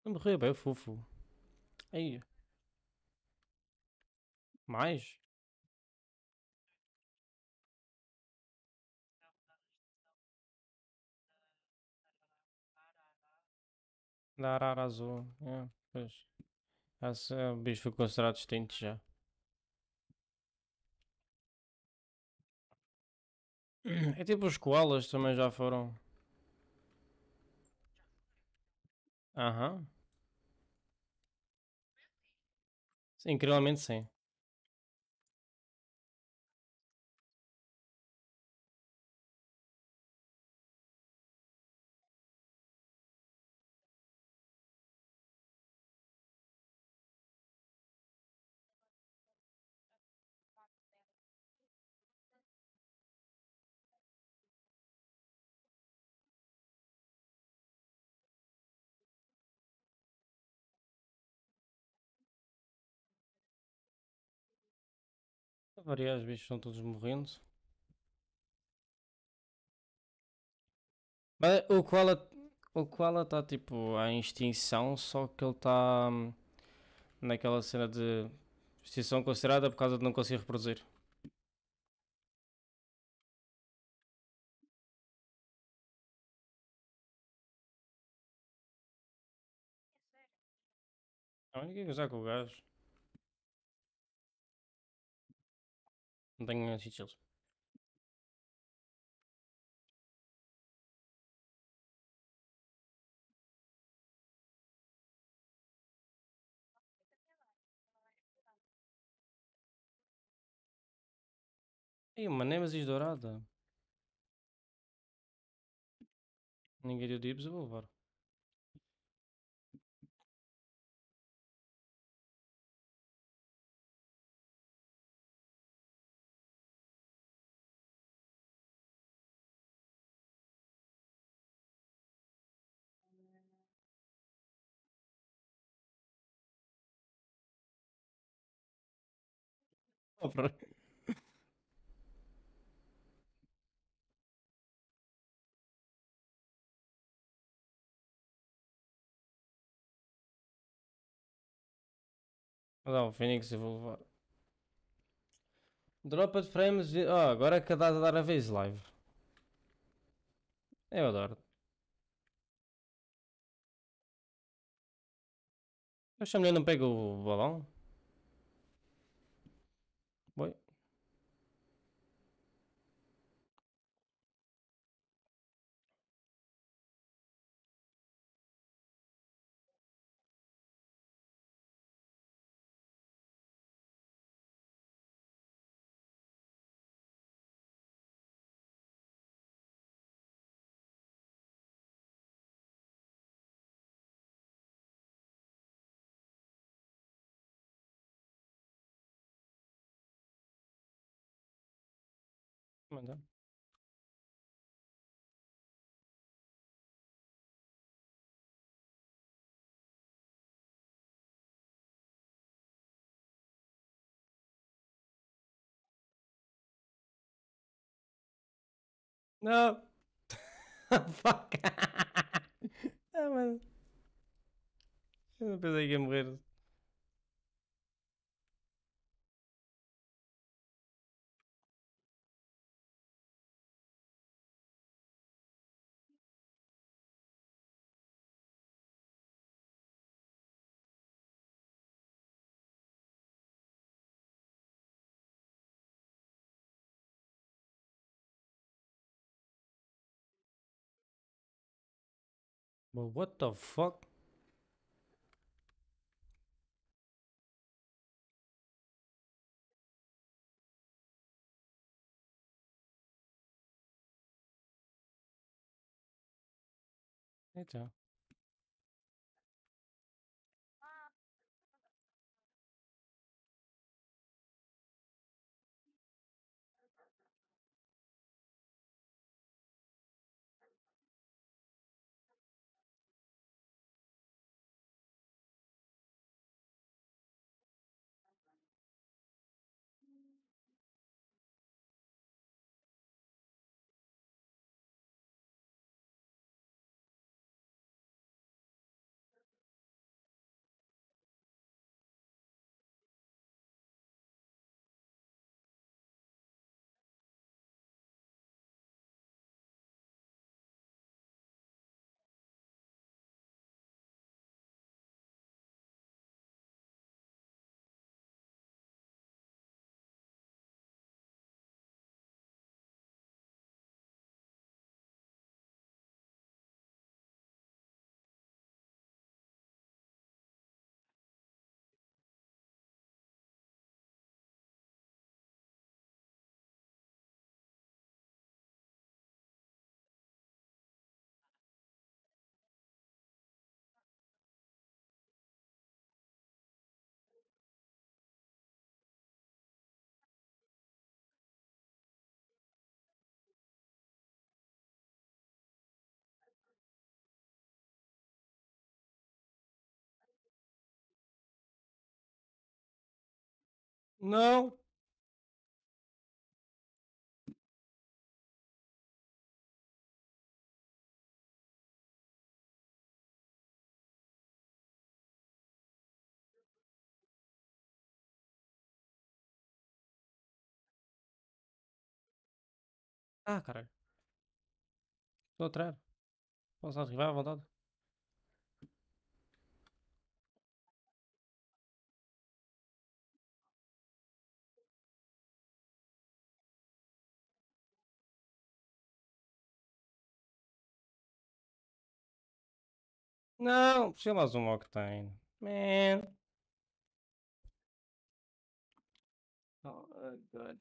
Não morreu, bem fofo. Aí. Mais? Da arara azul. É, pois. Esse o bicho foi considerado extinto já. É tipo os koalas também já foram. Aham. Sim, incrivelmente sim. A variar, os bichos estão todos morrendo. Mas o koala. O koala está tipo em extinção, só que ele está hum, naquela cena de extinção considerada por causa de não conseguir reproduzir. Não, ninguém gozar com o gajo. Não tenho sigils. Ei, uma Nemesis dourada. Ninguém deu dibs, eu vou levar. Mas ah, o Phoenix eu vou levar. Dropa de frames. vi- Oh, agora é que dá a dar a vez live. Eu adoro. Esta mulher não pega o balão? Não! Fuck! ah, mano. Eu não pensei que ia morrer. But what the fuck? Eita. Não! Ah, caralho. Estou a. Posso arribar à vontade? Não! Puxei mais um Octane. Man! Oh, God.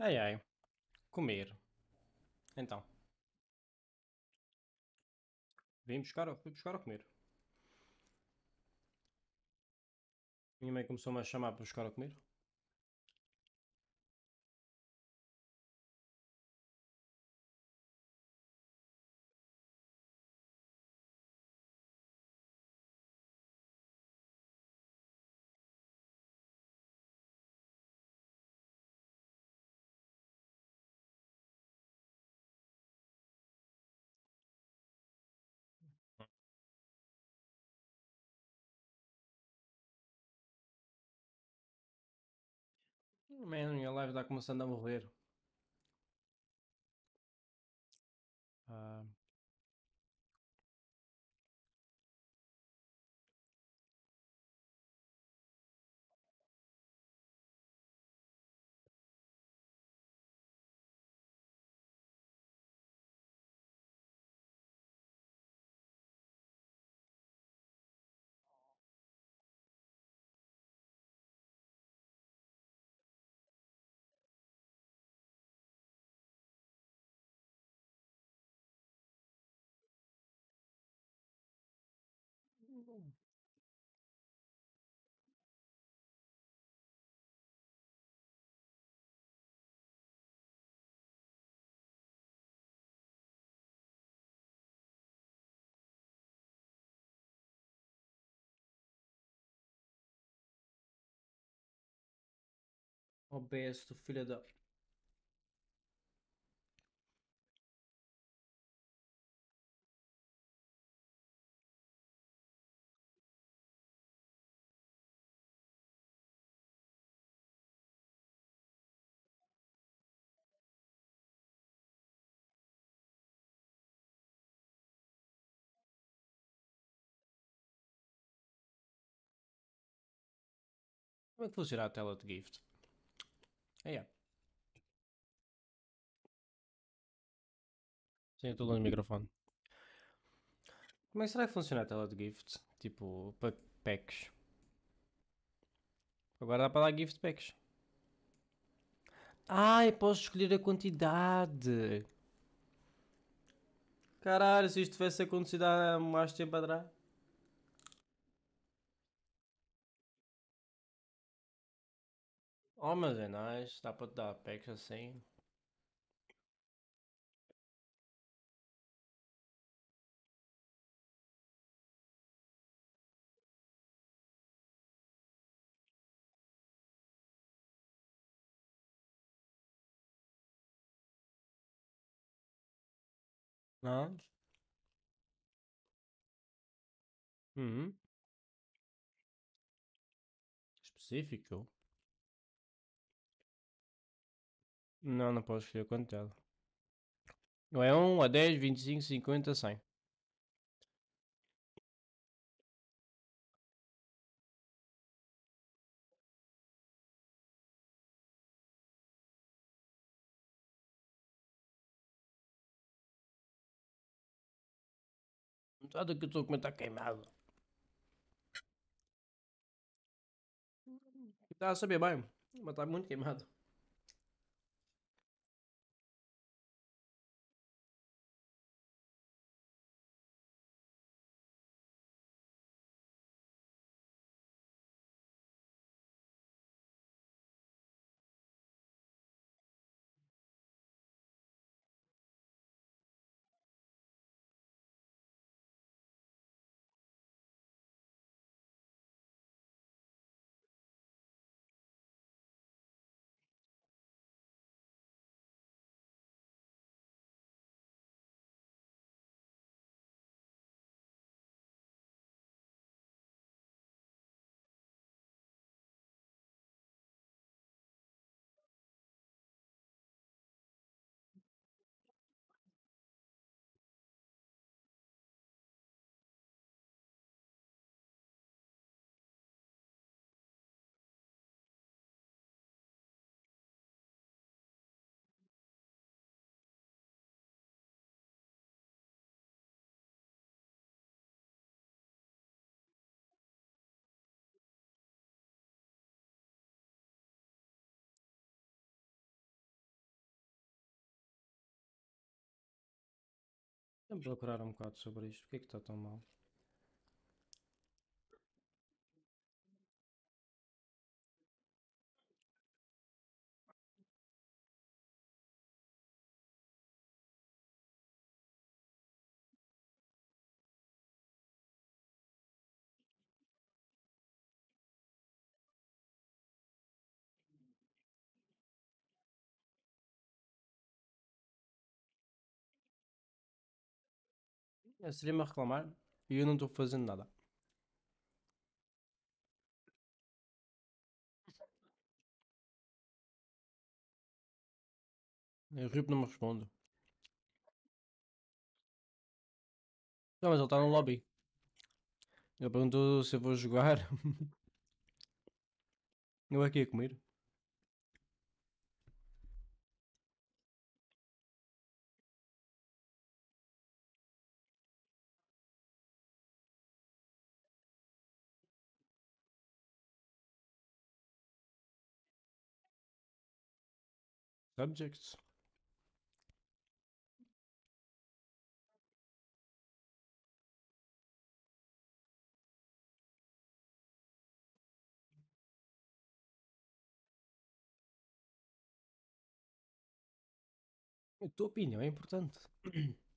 Ai ai. Comer. Então. Vim buscar, fui buscar ou comer? Minha mãe começou-me a chamar para buscar ou comer? Man, minha live está começando a morrer. Ah, OBS do filho da. Como é que funciona a tela de gift? É. Sim, eu estou longe do microfone. Como é que será que funciona a tela de gift? Tipo, pa- packs. Agora dá para dar gift packs. Ai, posso escolher a quantidade. Caralho, se isto tivesse acontecido há mais tempo atrás. Nice. Dá para dar packs assim. Não? Uhum. Específico? Não, não posso escolher a quantidade. Ou é 1, a 10, 25, 50, 100. Nada que eu estou a comentar queimado. Está a saber bem, mas está muito queimado. Vamos procurar um bocado sobre isto. Porquê é que está tão mal? É, Seria-me a reclamar e eu não estou fazendo nada. O Rip não me responde. Não, mas ele está no lobby. Ele perguntou se eu vou jogar. eu aqui a comer. Subjects. A tua opinião é importante.